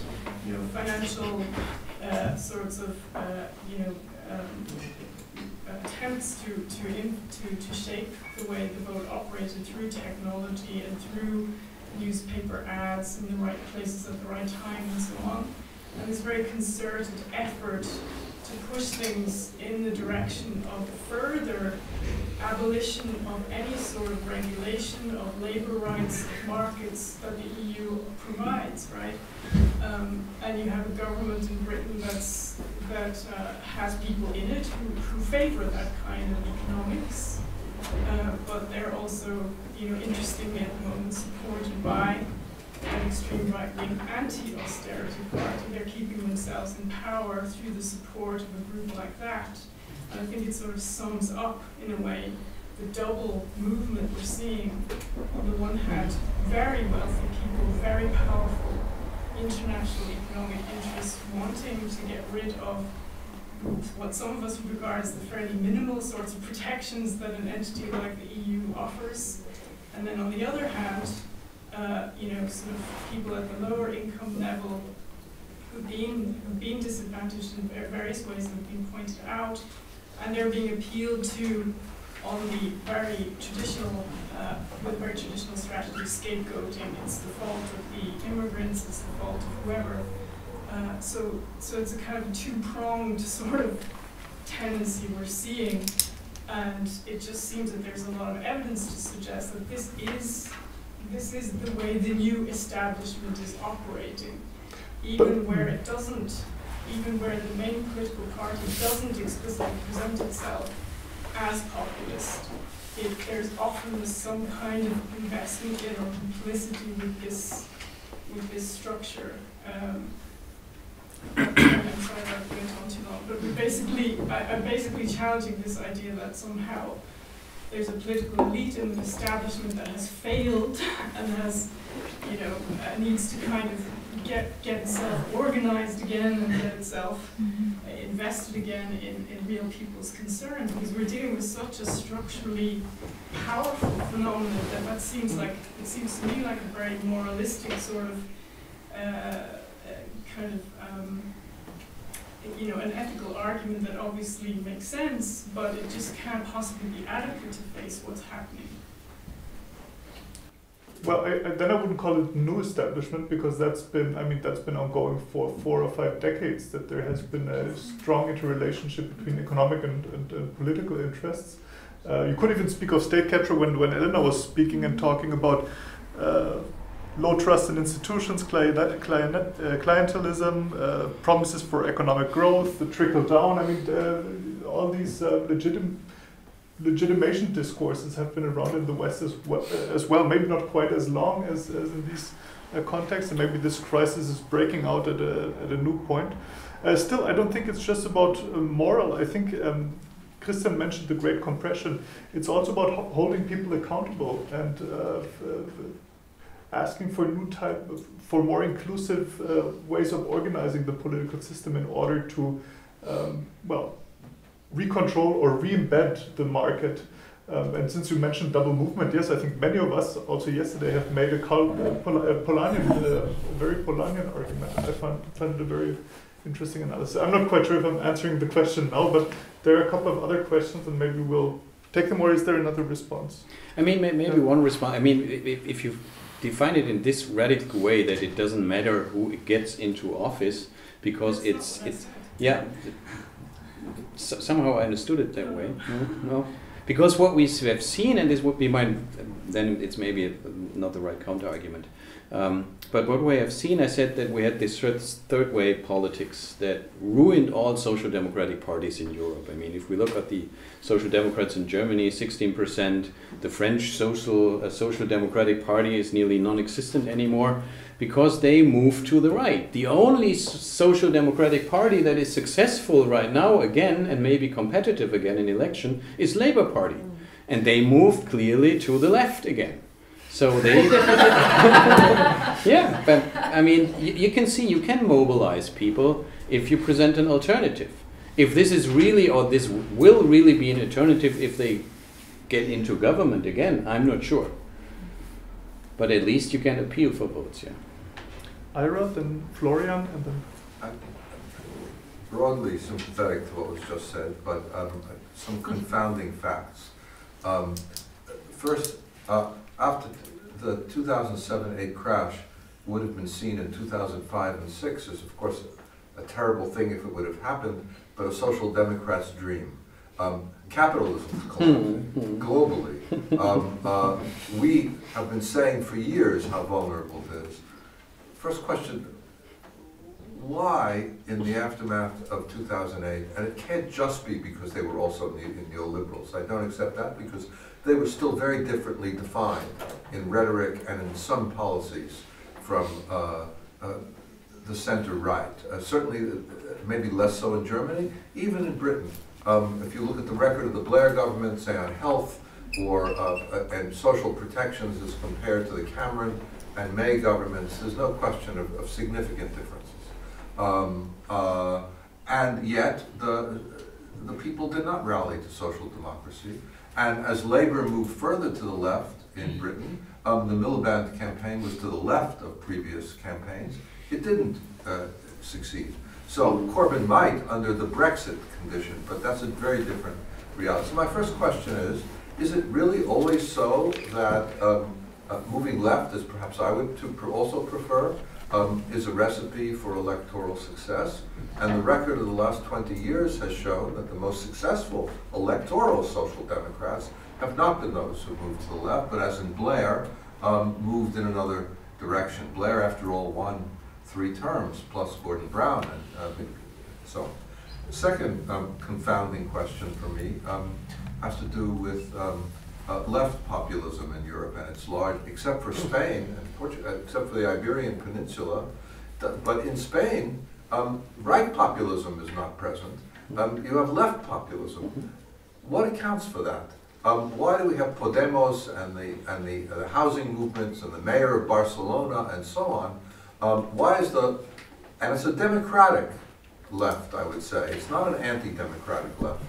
you know financial uh, sorts of uh, you know um, attempts to to, in, to to shape the way the vote operated through technology and through newspaper ads in the right places at the right time and so on. And this very concerted effort to push things in the direction of further abolition of any sort of regulation of labor rights markets that the EU provides, right? Um, and you have a government in Britain that's, that uh, has people in it who, who favor that kind of economics, uh, but they're also, you know, interestingly at the moment supported by an extreme right-wing anti-austerity party. They're keeping themselves in power through the support of a group like that. And I think it sort of sums up, in a way, the double movement we're seeing. On the one hand, very wealthy people, very powerful international economic interests wanting to get rid of what some of us would regard as the fairly minimal sorts of protections that an entity like the EU offers. And then on the other hand, uh, you know, sort of people at the lower income level who've been, who've been disadvantaged in various ways have been pointed out, and they're being appealed to on the very traditional, uh, with very traditional strategy, scapegoating. It's the fault of the immigrants, it's the fault of whoever. Uh, so, so it's a kind of two-pronged [LAUGHS] sort of tendency we're seeing And it just seems that there's a lot of evidence to suggest that this is this is the way the new establishment is operating, even where it doesn't, even where the main political party doesn't explicitly present itself as populist. It, there's often some kind of investment in or complicity with this with this structure. Um, [COUGHS] I'm sorry I've been on too long, but we're basically, I, I'm basically challenging this idea that somehow there's a political elite and an establishment that has failed and has, you know, uh, needs to kind of get get itself organized again and get itself uh, invested again in, in real people's concerns because we're dealing with such a structurally powerful phenomenon that that seems like it seems to me like a very moralistic sort of uh, uh, kind of um, you know, an ethical argument that obviously makes sense, but it just can't possibly be adequate to face what's happening. Well, I, I, then I wouldn't call it new establishment because that's been, I mean, that's been ongoing for four or five decades. That there has been a strong interrelationship between economic and, and, and political interests. Uh, you could even speak of state capture when, when Elena was speaking and talking about uh, low trust in institutions, client, client, uh, clientelism, uh, promises for economic growth, the trickle down. I mean, uh, all these uh, legitim legitimation discourses have been around in the West as well, as well. maybe not quite as long as, as in these uh, contexts, and maybe this crisis is breaking out at a, at a new point. Uh, still, I don't think it's just about moral. I think um, Christian mentioned the great compression. It's also about ho holding people accountable and asking for new type of, for more inclusive uh, ways of organizing the political system in order to, um, well, recontrol or re-embed the market. Um, and since you mentioned double movement, yes, I think many of us also yesterday have made a, Karl, uh, Pol uh, Polanyian, uh, very Polanyian argument. I found, found it a very interesting analysis. I'm not quite sure if I'm answering the question now, but there are a couple of other questions and maybe we'll take them or is there another response? I mean, maybe yeah. one response. I mean, if you define it in this radical way that it doesn't matter who gets into office because it's it's yeah. So, somehow I understood it that way. No, no. Because what we have seen and this would be my then it's maybe a, not the right counter argument um, but what we have seen, I said that we had this third wave politics that ruined all social democratic parties in Europe. I mean, if we look at the social democrats in Germany, 16%, the French social, uh, social democratic party is nearly non existent anymore because they moved to the right. The only social democratic party that is successful right now, again, and maybe competitive again in election, is Labour Party. And they moved clearly to the left again. So they, [LAUGHS] yeah, but I mean, you, you can see you can mobilize people if you present an alternative. If this is really, or this will really be an alternative if they get into government again, I'm not sure. But at least you can appeal for votes, yeah. Ira, then Florian, and then. I'm broadly sympathetic to what was just said, but um, some confounding facts. Um, first, uh, after the 2007-8 crash would have been seen in 2005 and 6 as, of course, a terrible thing if it would have happened, but a social democrat's dream. Um, capitalism hmm. globally. Um, uh, we have been saying for years how vulnerable it is. First question, why in the aftermath of 2008, and it can't just be because they were also neo neoliberals, I don't accept that because they were still very differently defined in rhetoric and in some policies from uh, uh, the center right. Uh, certainly, uh, maybe less so in Germany, even in Britain. Um, if you look at the record of the Blair government, say on health or uh, and social protections as compared to the Cameron and May governments, there's no question of, of significant differences. Um, uh, and yet, the the people did not rally to social democracy. And as Labour moved further to the left in Britain, um, the Miliband campaign was to the left of previous campaigns. It didn't uh, succeed. So Corbyn might under the Brexit condition, but that's a very different reality. So my first question is, is it really always so that um, uh, moving left, as perhaps I would to also prefer, um, is a recipe for electoral success. And the record of the last 20 years has shown that the most successful electoral social democrats have not been those who moved to the left, but as in Blair, um, moved in another direction. Blair, after all, won three terms, plus Gordon Brown and uh, so. Second um, confounding question for me um, has to do with um, uh, left populism in Europe, and it's large, except for Spain Portugal, except for the Iberian Peninsula. But in Spain, um, right populism is not present. Um, you have left populism. What accounts for that? Um, why do we have Podemos and the and the, uh, the, housing movements and the mayor of Barcelona and so on? Um, why is the and it's a democratic left, I would say. It's not an anti-democratic left.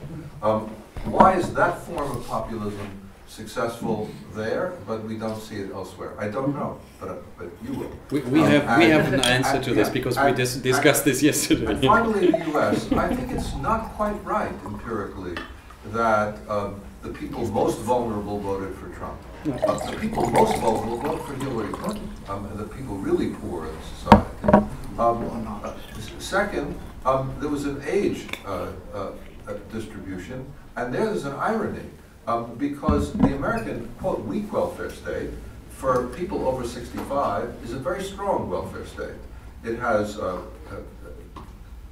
Um, why is that form of populism successful there, but we don't see it elsewhere? I don't know, but, but you will. We, we um, have, we have an answer to this because we dis discussed this yesterday. And finally, in the U.S., I think it's not quite right empirically that um, the people most vulnerable voted for Trump. Uh, the people most vulnerable voted for Hillary Clinton, um, and the people really poor in society. Um, uh, second, um, there was an age uh, uh, distribution, and there's an irony um, because the American, quote, weak welfare state for people over 65 is a very strong welfare state. It has uh, uh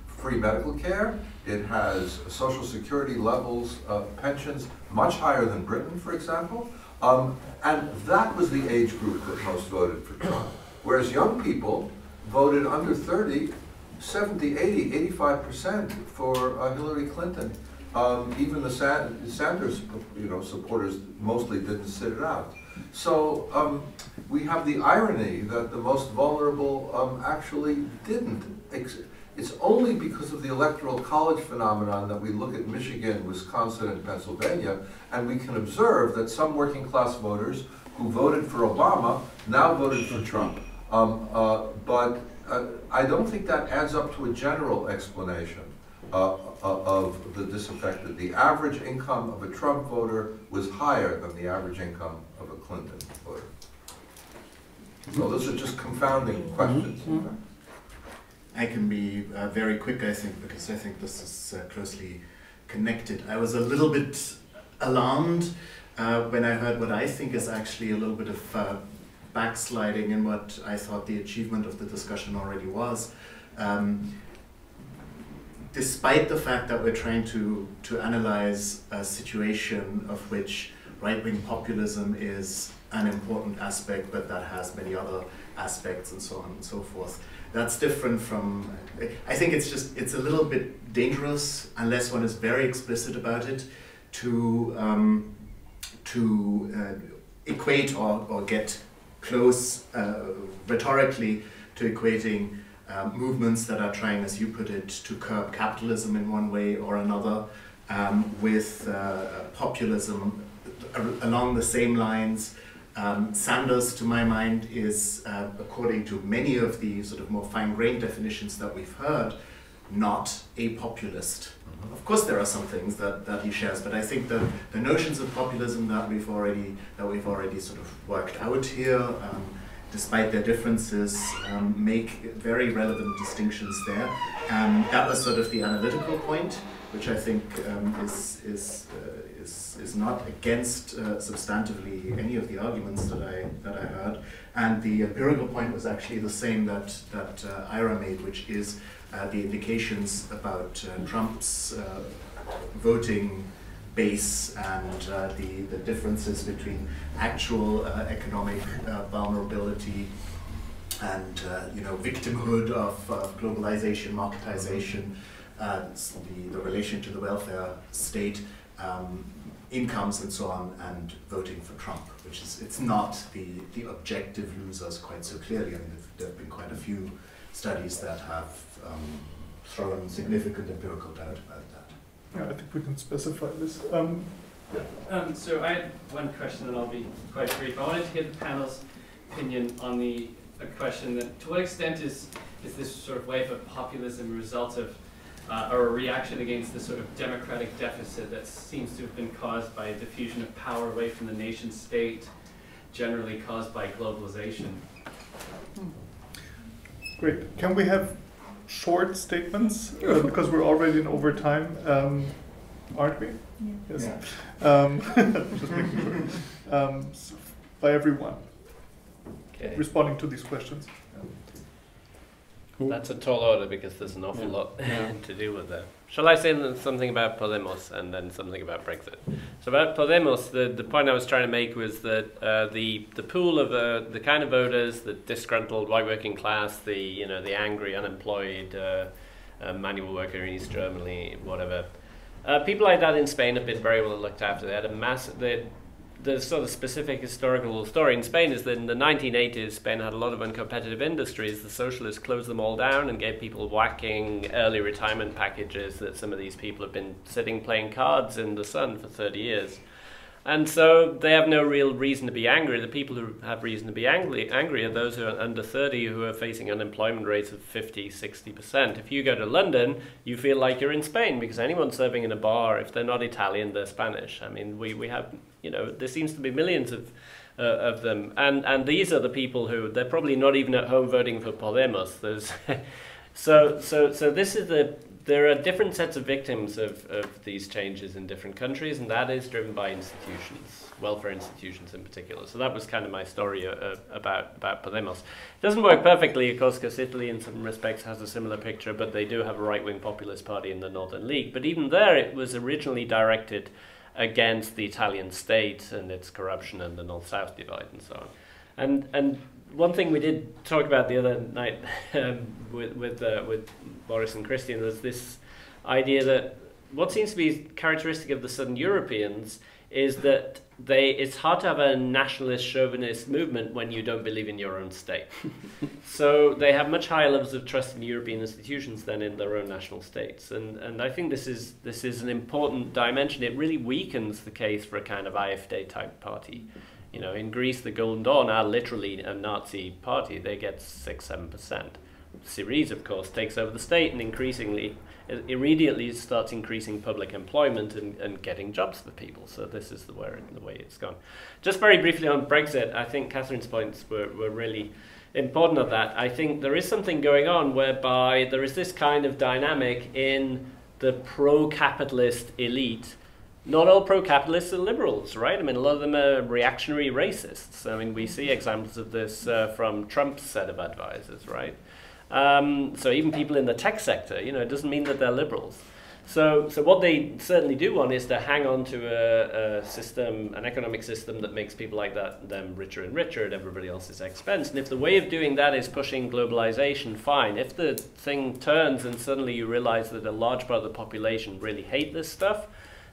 free medical care, it has social security levels, uh, pensions much higher than Britain, for example, um, and that was the age group that most voted for Trump. Whereas young people voted under 30 70, 80, 85% for uh, Hillary Clinton. Um, even the Sanders, you know, supporters mostly didn't sit it out. So um, we have the irony that the most vulnerable um, actually didn't. It's only because of the electoral college phenomenon that we look at Michigan, Wisconsin, and Pennsylvania, and we can observe that some working class voters who voted for Obama now voted for Trump. Um, uh, but uh, I don't think that adds up to a general explanation uh, uh, of the disaffected. The average income of a Trump voter was higher than the average income of a Clinton voter. So those are just confounding mm-hmm. questions. Mm -hmm. I can be uh, very quick, I think, because I think this is uh, closely connected. I was a little bit alarmed uh, when I heard what I think is actually a little bit of backsliding in what I thought the achievement of the discussion already was. Um, despite the fact that we're trying to, to analyze a situation of which right-wing populism is an important aspect, but that has many other aspects and so on and so forth. That's different from, I think it's just, it's a little bit dangerous unless one is very explicit about it to, um, to uh, equate or, or get close uh, rhetorically to equating uh, movements that are trying, as you put it, to curb capitalism in one way or another um, with uh, populism along the same lines. Um, Sanders, to my mind, is, uh, according to many of the sort of more fine-grained definitions that we've heard, not a populist. Of course, there are some things that, that he shares, but I think the, the notions of populism that we've already that we've already sort of worked out here, um, despite their differences, um, make very relevant distinctions there. Um, that was sort of the analytical point, which I think um, is is, uh, is is not against uh, substantively any of the arguments that I that I heard. And the empirical point was actually the same that that uh, Ira made, which is uh, the indications about uh, Trump's uh, voting base and the, the differences between actual economic vulnerability and you know victimhood of, globalization, marketization, uh, the, the relation to the welfare state, um, incomes and so on, and voting for Trump, which is it's not the, the objective losers quite so clearly. I mean, there have been quite a few studies that have um, thrown significant empirical doubt about that. Yeah, I think we can specify this. Um, yeah. um, so I had one question, and I'll be quite brief. I wanted to get the panel's opinion on the question that to what extent is is this sort of wave of populism a result of uh, or a reaction against the sort of democratic deficit that seems to have been caused by a diffusion of power away from the nation state, generally caused by globalization? Great. Can we have short statements [LAUGHS] uh, because we're already in overtime, um, aren't we? Yes. Um, [LAUGHS] just making sure. Um, s- by everyone Okay. responding to these questions. That's a tall order because there's an awful Yeah. lot Yeah. [LAUGHS] to do with that. Shall I say something about Podemos and then something about Brexit? So about Podemos, the, the point I was trying to make was that uh, the the pool of uh, the kind of voters, the disgruntled white working class, the you know the angry unemployed uh, uh, manual worker in East Germany, whatever. Uh, people like that in Spain have been very well looked after. They had a massive. They, the sort of specific historical story in Spain is that in the 1980s, Spain had a lot of uncompetitive industries. The socialists closed them all down and gave people whacking early retirement packages that some of these people have been sitting playing cards in the sun for 30 years. And so they have no real reason to be angry. The people who have reason to be angry, angry are those who are under 30 who are facing unemployment rates of 50, 60%. If you go to London, you feel like you're in Spain because anyone serving in a bar, if they're not Italian, they're Spanish. I mean, we, we have, you know, there seems to be millions of, uh, of them. And, and these are the people who, they're probably not even at home voting for Podemos. There's [LAUGHS] so, so, so this is the, there are different sets of victims of, of these changes in different countries, and that is driven by institutions, welfare institutions in particular. So that was kind of my story uh, uh, about, about Podemos. It doesn't work perfectly, of course, because Italy in some respects has a similar picture, but they do have a right-wing populist party in the Northern League. But even there, it was originally directed against the Italian state and its corruption and the North-South divide and so on. And, and one thing we did talk about the other night [LAUGHS] um, with with uh, with Boris and Christian was this idea that what seems to be characteristic of the Southern Europeans is that they it's hard to have a nationalist chauvinist movement when you don't believe in your own state. [LAUGHS] so they have much higher levels of trust in European institutions than in their own national states. And and I think this is this is an important dimension. It really weakens the case for a kind of AfD type party. You know, in Greece, the Golden Dawn are literally a Nazi party. They get six, seven percent. Syriza, of course, takes over the state and increasingly, i- immediately starts increasing public employment and, and getting jobs for people. So this is the where the way it's gone. Just very briefly on Brexit, I think Catherine's points were, were really important of that. I think there is something going on whereby there is this kind of dynamic in the pro-capitalist elite not all pro-capitalists are liberals, right? I mean, a lot of them are reactionary racists. I mean, we see examples of this uh, from Trump's set of advisors, right? Um, so even people in the tech sector, you know, it doesn't mean that they're liberals. So, so what they certainly do want is to hang on to a, a system, an economic system that makes people like that them richer and richer at everybody else's expense. And if the way of doing that is pushing globalization, fine. If the thing turns and suddenly you realize that a large part of the population really hate this stuff,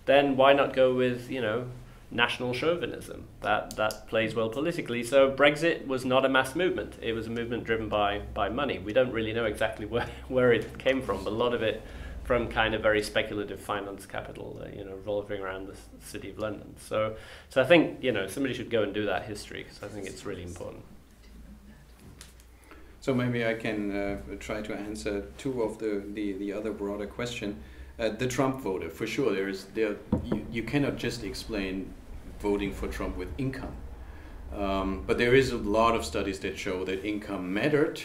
then why not go with you know national chauvinism. That that plays well politically. So brexit was not a mass movement. It was a movement driven by by money. We don't really know exactly [LAUGHS] where where it came from but a lot of it from kind of very speculative finance capital uh, you know revolving around the city of london. So so i think you know somebody should go and do that history because i think it's really important. So maybe I can uh, try to answer two of the, the, the other broader question. Uh, the Trump voter, for sure, there is there you, you cannot just explain voting for Trump with income, um, but there is a lot of studies that show that income mattered.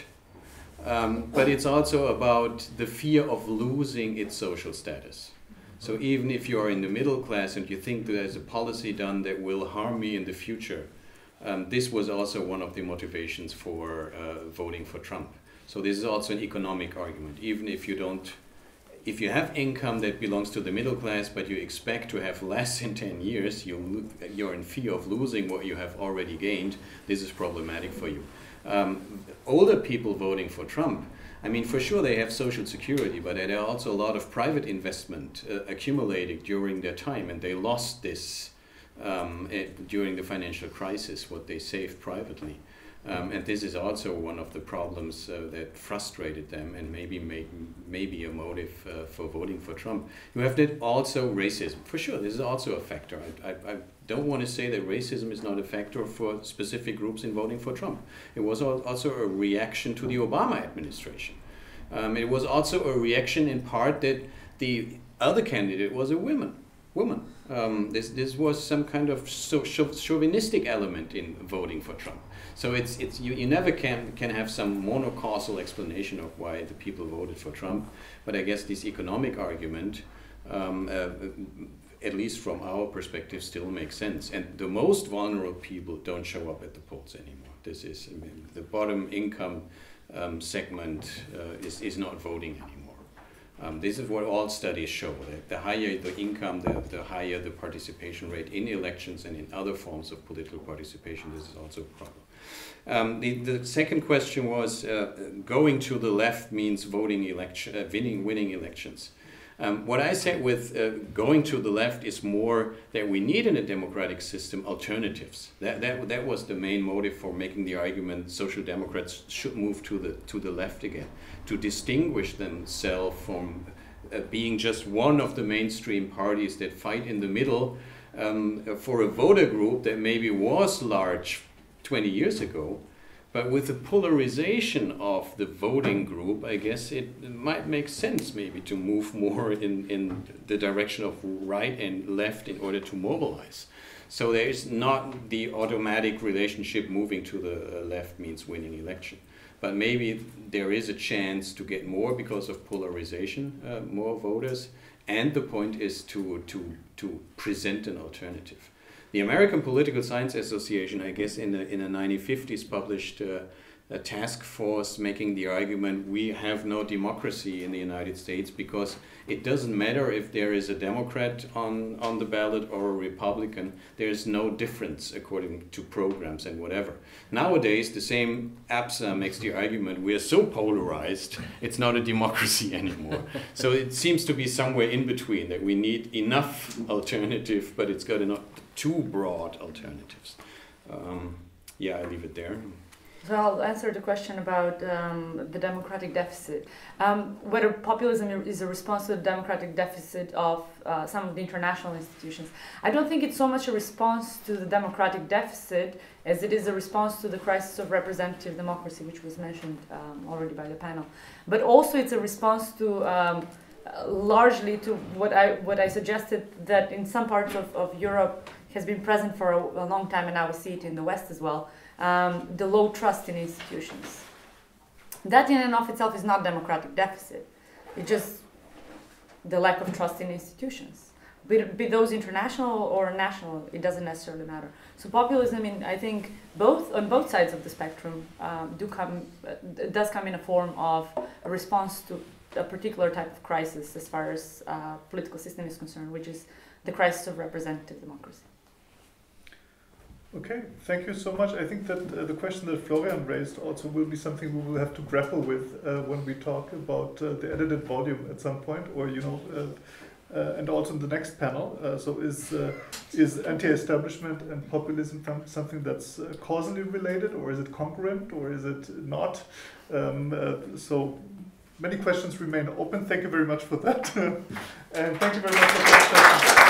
Um, but it's also about the fear of losing its social status. So even if you are in the middle class and you think there's a policy done that will harm me in the future, um, this was also one of the motivations for uh, voting for Trump. So this is also an economic argument. Even if you don't, if you have income that belongs to the middle class, but you expect to have less in 10 years, you, you're in fear of losing what you have already gained. This is problematic for you. Um, older people voting for Trump, I mean, for sure they have social security, but there are also a lot of private investment uh, accumulated during their time, and they lost this um, eh, during the financial crisis, what they saved privately. Um, and this is also one of the problems uh, that frustrated them and maybe made maybe a motive uh, for voting for Trump. You have that also racism. For sure, this is also a factor. I, I, I don't want to say that racism is not a factor for specific groups in voting for Trump. It was also a reaction to the Obama administration. Um, it was also a reaction in part that the other candidate was a woman. Woman. um, this, this was some kind of so, chauvinistic element in voting for Trump. So it's, it's, you, you never can, can have some monocausal explanation of why the people voted for Trump. But I guess this economic argument, um, uh, at least from our perspective, still makes sense. And the most vulnerable people don't show up at the polls anymore. This is I mean, the bottom income um, segment uh, is, is not voting anymore. Um, this is what all studies show. That the higher the income, the, the higher the participation rate in elections and in other forms of political participation. This is also a problem. Um, the, the second question was uh, going to the left means voting election, uh, winning, winning elections. Um, what I said with uh, going to the left is more that we need in a democratic system alternatives. That, that, that was the main motive for making the argument social democrats should move to the, to the left again, to distinguish themselves from uh, being just one of the mainstream parties that fight in the middle um, for a voter group that maybe was large 20 years ago but with the polarization of the voting group, I guess it, might make sense maybe to move more in, in the direction of right and left in order to mobilize. So there is not the automatic relationship moving to the uh, left means winning election. But maybe there is a chance to get more because of polarization, uh, more voters. And the point is to, to, to present an alternative. The American Political Science Association, I guess in the, in the 1950s, published uh, a task force making the argument we have no democracy in the United States because it doesn't matter if there is a Democrat on, on the ballot or a Republican, there's no difference according to programs and whatever. Nowadays, the same APSA makes the argument we are so polarized, [LAUGHS] it's not a democracy [LAUGHS] anymore. so it seems to be somewhere in between that we need enough alternative, but it's got to not too broad alternatives. Um, yeah, I leave it there. So I'll answer the question about um, the democratic deficit. Um, whether populism is a response to the democratic deficit of uh, some of the international institutions. I don't think it's so much a response to the democratic deficit as it is a response to the crisis of representative democracy, which was mentioned um, already by the panel. But also it's a response to um, largely to what I, what I suggested that in some parts of, of Europe has been present for a, a long time and now we see it in the West as well um, the low trust in institutions. That in and of itself is not democratic deficit. It's just the lack of trust in institutions. Be, be those international or national, it doesn't necessarily matter. So populism, in, I think, both on both sides of the spectrum, um, do come uh, does come in a form of a response to a particular type of crisis as far as uh, political system is concerned, which is the crisis of representative democracy. Okay, thank you so much. I think that uh, the question that Florian raised also will be something we will have to grapple with uh, when we talk about uh, the edited volume at some point, or you know, uh, uh, and also in the next panel. Uh, so, is is anti-establishment and populism something that's causally related, or is it congruent, or is it not? Um, so, many questions remain open. Thank you very much for that, [LAUGHS] and thank you very much for the